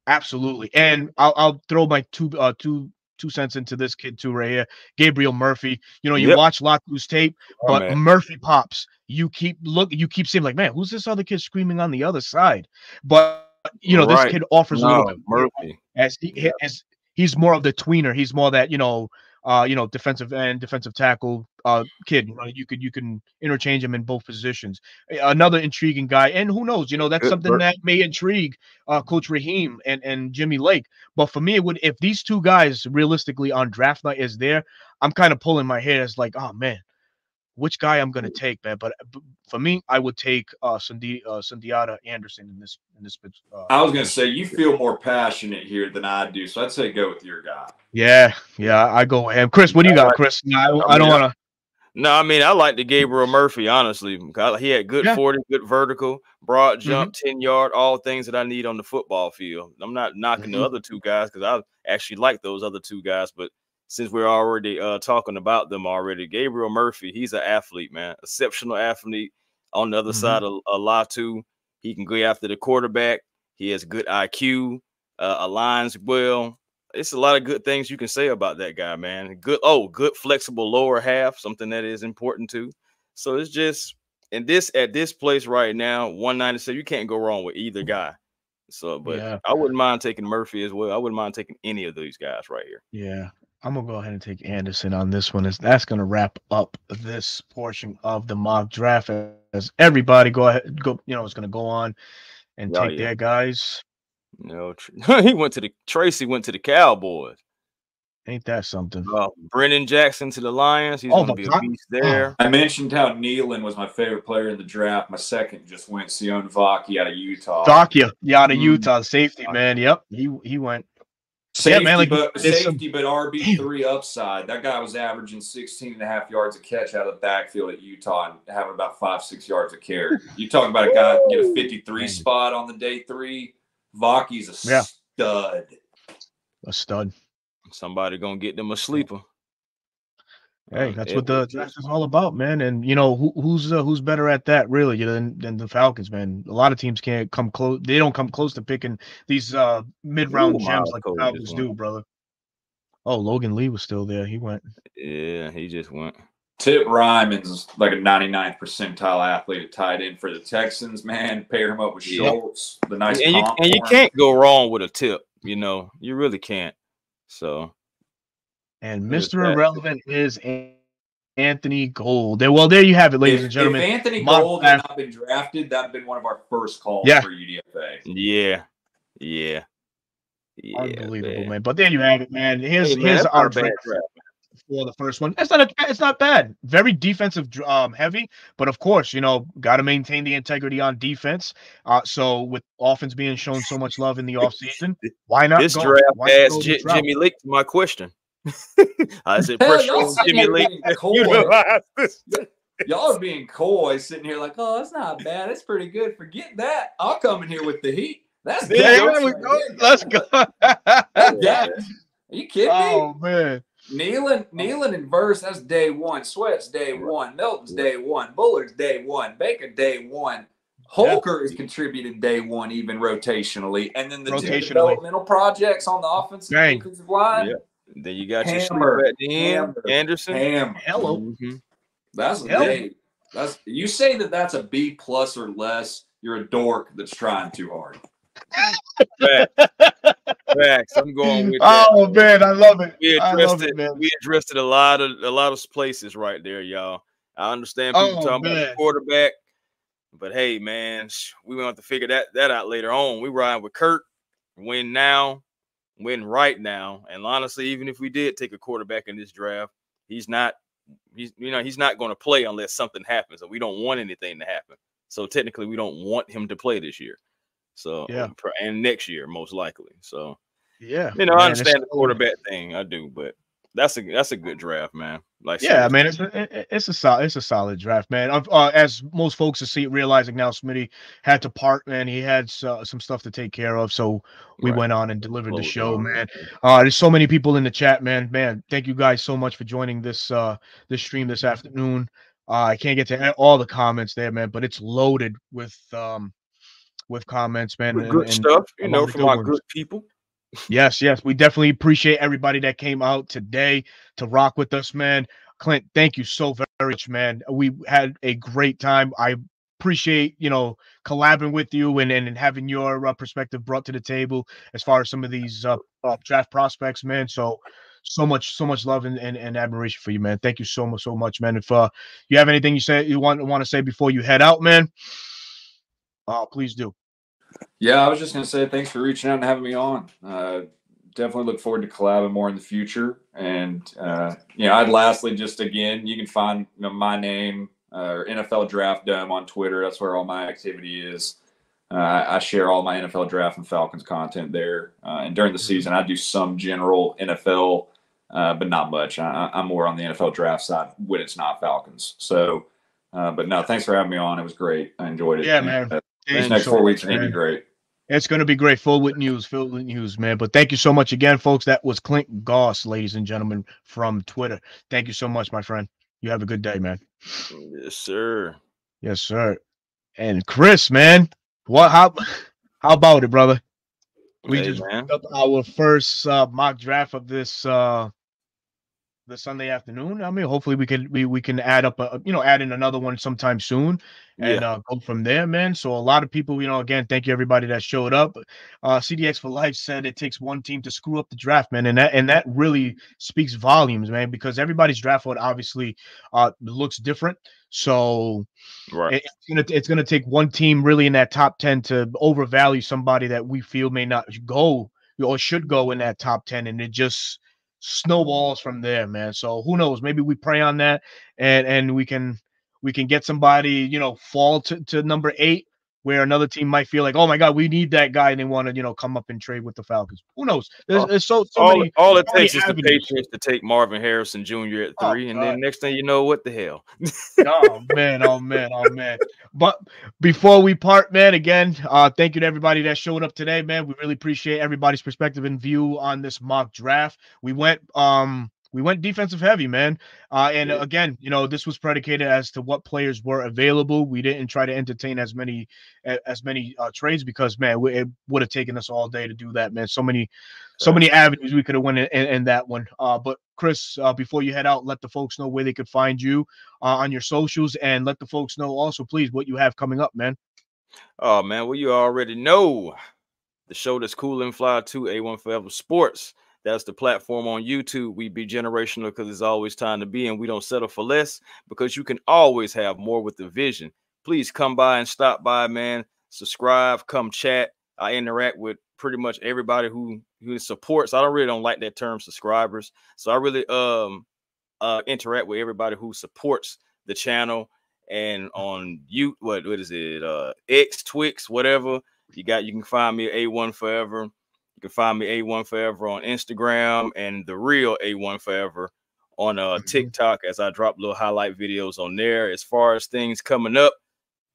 absolutely. And I'll, I'll throw my two uh two two cents into this kid too right here. Gabriel Murphy. You know, you yep. watch Latu's tape, oh, but. Murphy pops. You keep look, you keep seeing like, man, who's this other kid screaming on the other side? But you know, right. this kid offers no, a little bit Murphy as he as he's more of the tweener. He's more that you know uh, you know, defensive end, defensive tackle uh, kid. You know, you could you can interchange him in both positions. Another intriguing guy, and who knows? You know, that's something that may intrigue uh, Coach Raheem and and Jimmy Lake. But for me, it would if these two guys realistically on draft night is there, I'm kind of pulling my hair. It's like, oh man, which guy I'm going to take, man. But for me, I would take uh, Sundi, uh Sundiata Anderson in this in this. Uh, I was going to say you feel more passionate here than I do, so I'd say go with your guy. Yeah, yeah, I go with him. Chris, what do you got, Chris? I, I don't want to. No, I mean I like the Gabriel Murphy. Honestly, he had good yeah. forty, good vertical, broad jump, mm-hmm. ten yard, all things that I need on the football field. I'm not knocking mm-hmm. the other two guys because I actually like those other two guys, but since we're already uh, talking about them already, Gabriel Murphy, he's an athlete, man, exceptional athlete. On the other mm-hmm. side of a lot too, he can go after the quarterback. He has good IQ, uh, aligns well. It's a lot of good things you can say about that guy, man. Good, oh, good flexible lower half, something that is important too. So it's just in this at this place right now, 197. You can't go wrong with either guy. So, but yeah. I wouldn't mind taking Murphy as well. I wouldn't mind taking any of these guys right here. Yeah, I'm gonna go ahead and take Anderson on this one. Is that's gonna wrap up this portion of the mock draft as everybody go ahead go you know is gonna go on and oh, take yeah. their guys. No, he went to the Tracy went to the Cowboys. Ain't that something? Uh, Brennan Jackson to the Lions. He's oh, gonna be a beast there. I mentioned how Kneeland was my favorite player in the draft. My second just went Sione Vaki out of Utah. Vaki, yeah, out of mm. Utah, safety man. Yep, he he went Safety, yeah, man, like, but safety, some... but RB three upside. That guy was averaging 16 and a half yards a catch out of the backfield at Utah and having about five, six yards of carry. You talk about a guy get a 53 spot on the day three. Vaki's a yeah. stud. A stud. Somebody gonna get them a sleeper. Hey, that's what the draft is all about, man. And you know who, who's uh, who's better at that, really, You than than the Falcons, man. A lot of teams can't come close. They don't come close to picking these uh mid round gems like the Falcons do, brother. Oh, Logan Lee was still there. He went. Yeah, he just went. Tip Reiman's like a 99th percentile athlete at tight end for the Texans, man. Pair him up with Schultz, the nice and you, and you can't go wrong with a tip You know, you really can't. So, and Mr. Irrelevant is Anthony Gould. Well, there you have it, ladies if, and gentlemen. If Anthony Gould had not been drafted, that'd been one of our first calls yeah. for UDFA. Yeah, yeah, yeah unbelievable, man. man. But there you have it, man. Here's hey, man, here's our draft for the first one. It's not a, it's not bad. Very defensive um heavy, but of course, you know, got to maintain the integrity on defense. Uh, so with offense being shown so much love in the offseason, why not? This go, draft asked J- Jimmy Lake my question. Uh, I said pressure on Jimmy Lake. Y'all are being coy, sitting here like, oh, that's not bad. It's pretty good. Forget that. I'll come in here with the heat. That's yeah, we go. Let's go. yeah. Are you kidding oh, me? Oh man. Kneeland, Kneeland and Verse, that's day one. Sweat's day one. Milton's day one. Bullard's day one. Baker day one. Holker is contributed day one, even rotationally. And then the two developmental projects on the offensive Dang. defensive line. Yeah. Then you got Hammer, your at the end, Hammer, Anderson. Hammer. Hello. Mm-hmm. That's a day. That's you say that that's a B plus or less. You're a dork that's trying too hard. Facts. I'm going with that. Oh man, I love it. We addressed it. it we addressed it a lot of a lot of places right there, y'all. I understand people oh, talking man. about the quarterback, but hey, man, we gonna have to figure that that out later on. We ride with Kirk, win now, win right now, and honestly, even if we did take a quarterback in this draft, he's not. He's you know he's not going to play unless something happens, and we don't want anything to happen. So technically, we don't want him to play this year. So yeah, and next year most likely. So yeah, you know, man, I understand the quarterback thing. I do, but that's a that's a good draft, man. Like yeah, man, it's a, it's a solid it's a solid draft, man. Uh, as most folks are see realizing now, Smitty had to part, man. He had uh, some stuff to take care of, so we right. went on and delivered the show, man. Uh, there's so many people in the chat, man. Man, thank you guys so much for joining this uh this stream this afternoon. Uh, I can't get to all the comments there, man, but it's loaded with um with comments, man. With good and, stuff, you know, from our good people. Yes, yes, we definitely appreciate everybody that came out today to rock with us, man. Clint, thank you so very much, man. We had a great time. I appreciate you know collabing with you and and, and having your uh, perspective brought to the table as far as some of these uh, uh, draft prospects, man. So so much so much love and, and, and, admiration for you, man. Thank you so much so much, man. If uh you have anything you say you want want to say before you head out, man, uh please do. Yeah, I was just going to say thanks for reaching out and having me on. Uh, definitely look forward to collabing more in the future. And, uh, you know, I'd lastly just again, you can find you know, my name uh, or NFL Draft Dome on Twitter. That's where all my activity is. Uh, I share all my NFL Draft and Falcons content there. Uh, and during the mm-hmm. season, I do some general NFL, uh, but not much. I, am more on the NFL Draft side when it's not Falcons. So, but no, thanks for having me on. It was great. I enjoyed it. Yeah, man. These next four weeks are going to be great. It's going to be great. Full with news, filled with news, man. But thank you so much again, folks. That was Clint Goss, ladies and gentlemen, from Twitter. Thank you so much, my friend. You have a good day, man. Yes, sir. Yes, sir. And Chris, man, what? How? How about it, brother? We hey, just man. up our first uh, mock draft of this uh, the Sunday afternoon. I mean, hopefully we can we, we can add up a you know add in another one sometime soon and yeah. uh, go from there, man. So a lot of people, you know, again, thank you everybody that showed up. Uh, CDX for Life said it takes one team to screw up the draft, man, and that and that really speaks volumes, man, because everybody's draft board obviously uh, looks different. So right. It, it's gonna it's gonna take one team really in that top ten to overvalue somebody that we feel may not go or should go in that top ten, and it just snowballs from there, man. So who knows? Maybe we pray on that and and we can we can get somebody, you know, fall to, to number eight where another team might feel like, oh my God, we need that guy, and they want to, you know, come up and trade with the Falcons. Who knows? There's, there's so, so all, many. All it takes is avenues. the Patriots to take Marvin Harrison Jr. at oh, three, oh, and God. then next thing you know, what the hell? oh man, oh man, oh man. But before we part, man, again, uh, thank you to everybody that showed up today, man. We really appreciate everybody's perspective and view on this mock draft. We went um we went defensive heavy, man. Uh, and yeah. again, you know, this was predicated as to what players were available. We didn't try to entertain as many as many uh, trades because, man, it would have taken us all day to do that, man. So many, so many avenues we could have went in, in, in, that one. Uh, but Chris, uh, before you head out, let the folks know where they could find you uh, on your socials, and let the folks know also, please, what you have coming up, man. Oh man, well you already know the show that's cool and fly to A1 Forever Sports. That's the platform on YouTube. We be generational because it's always time to be, and we don't settle for less because you can always have more with the vision. Please come by and stop by, man. Subscribe, come chat. I interact with pretty much everybody who who supports. I don't really don't like that term subscribers, so I really um uh interact with everybody who supports the channel and on you what what is it uh X Twix whatever you got. You can find me A1 Forever. You can find me A1 Forever on Instagram and the real A1 Forever on uh mm-hmm. TikTok as I drop little highlight videos on there. As far as things coming up,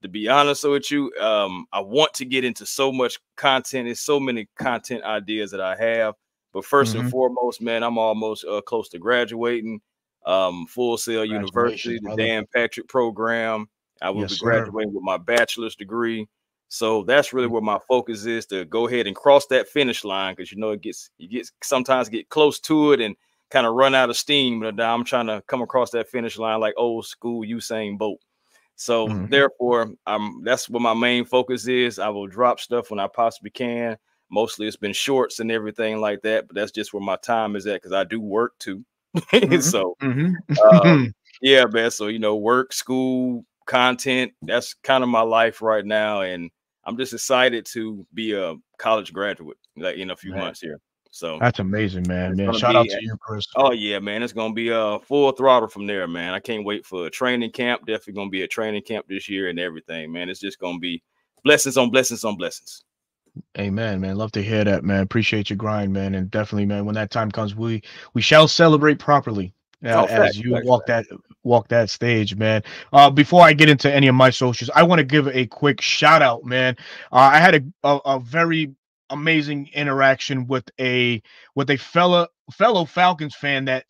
to be honest with you, um, I want to get into so much content. There's so many content ideas that I have. But 1st mm-hmm. and foremost, man, I'm almost uh, close to graduating. Um, Full Sail University, the Dan Patrick program. I will yes, be graduating sir. with my bachelor's degree. So that's really mm. where my focus is to go ahead and cross that finish line because you know it gets you get sometimes get close to it and kind of run out of steam. But I'm trying to come across that finish line like old school Usain Bolt. So mm-hmm. therefore, I'm that's what my main focus is. I will drop stuff when I possibly can. Mostly it's been shorts and everything like that, but that's just where my time is at because I do work too. Mm-hmm. so mm-hmm. uh, yeah, man. So you know, work, school, content, that's kind of my life right now. And I'm just excited to be a college graduate like in a few man. months here. So that's amazing, man. Man, shout be, out to you, Chris. Oh yeah, man. It's gonna be a uh, full throttle from there, man. I can't wait for a training camp. Definitely gonna be a training camp this year and everything, man. It's just gonna be blessings on blessings on blessings. Amen, man. Love to hear that, man. Appreciate your grind, man. And definitely, man, when that time comes, we we shall celebrate properly uh, oh, as you walk that walk that stage, man. Uh, before I get into any of my socials, I want to give a quick shout out, man. Uh, I had a, a, a very amazing interaction with a with a fellow fellow Falcons fan that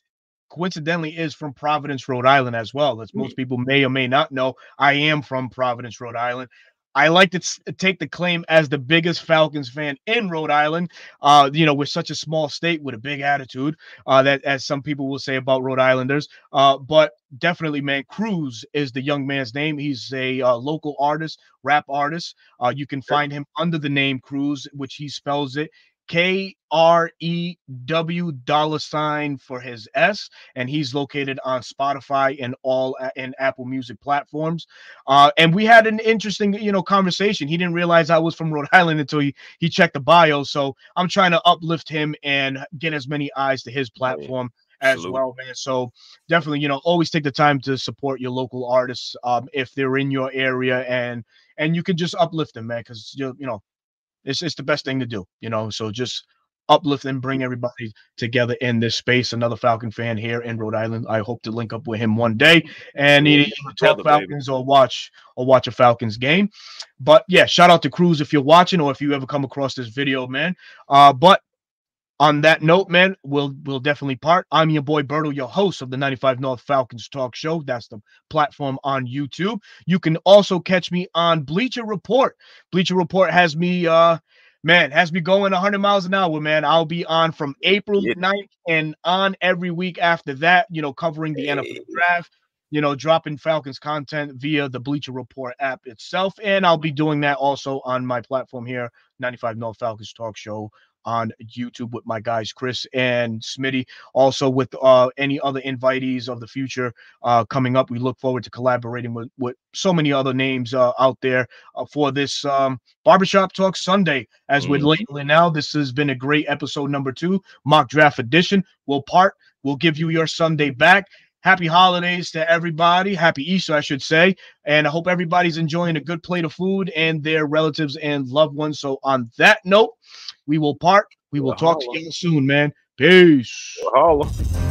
coincidentally is from Providence, Rhode Island as well. As most people may or may not know, I am from Providence, Rhode Island. I like to take the claim as the biggest Falcons fan in Rhode Island. Uh, you know, we're such a small state with a big attitude, uh, that as some people will say about Rhode Islanders. Uh, but definitely, man, Cruz is the young man's name. He's a uh, local artist, rap artist. Uh, you can find him under the name Cruz, which he spells it K R E W dollar sign for his S, and he's located on Spotify and all and Apple Music platforms. Uh, and we had an interesting, you know, conversation. He didn't realize I was from Rhode Island until he he checked the bio. So I'm trying to uplift him and get as many eyes to his platform. As well, man. So definitely, you know, always take the time to support your local artists um, if they're in your area, and and you can just uplift them, man. Because you you know it's it's the best thing to do, you know. So just uplift and bring everybody together in this space. Another Falcon fan here in Rhode Island. I hope to link up with him one day and either talk Falcons baby. or watch or watch a Falcons game. But yeah, shout out to Cruz if you're watching or if you ever come across this video, man. Uh, but on that note, man, we'll we'll definitely part. I'm your boy Berto, your host of the 95 North Falcons Talk Show. That's the platform on YouTube. You can also catch me on Bleacher Report. Bleacher Report has me uh man, has me going 100 miles an hour, man. I'll be on from April yeah. 9th and on every week after that, you know, covering the hey. NFL draft, you know, dropping Falcons content via the Bleacher Report app itself. And I'll be doing that also on my platform here, 95 North Falcons Talk Show on YouTube with my guys Chris and Smitty. Also with uh, any other invitees of the future uh, coming up. We look forward to collaborating with, with so many other names uh, out there uh, for this um, Barbershop Talk Sunday. As mm-hmm. we're labeling now, this has been a great episode number two, mock draft edition. We'll part. We'll give you your Sunday back happy holidays to everybody. Happy Easter, I should say. And I hope everybody's enjoying a good plate of food and their relatives and loved ones. So, on that note, we will part. We will talk to you soon, man. Peace. Holla.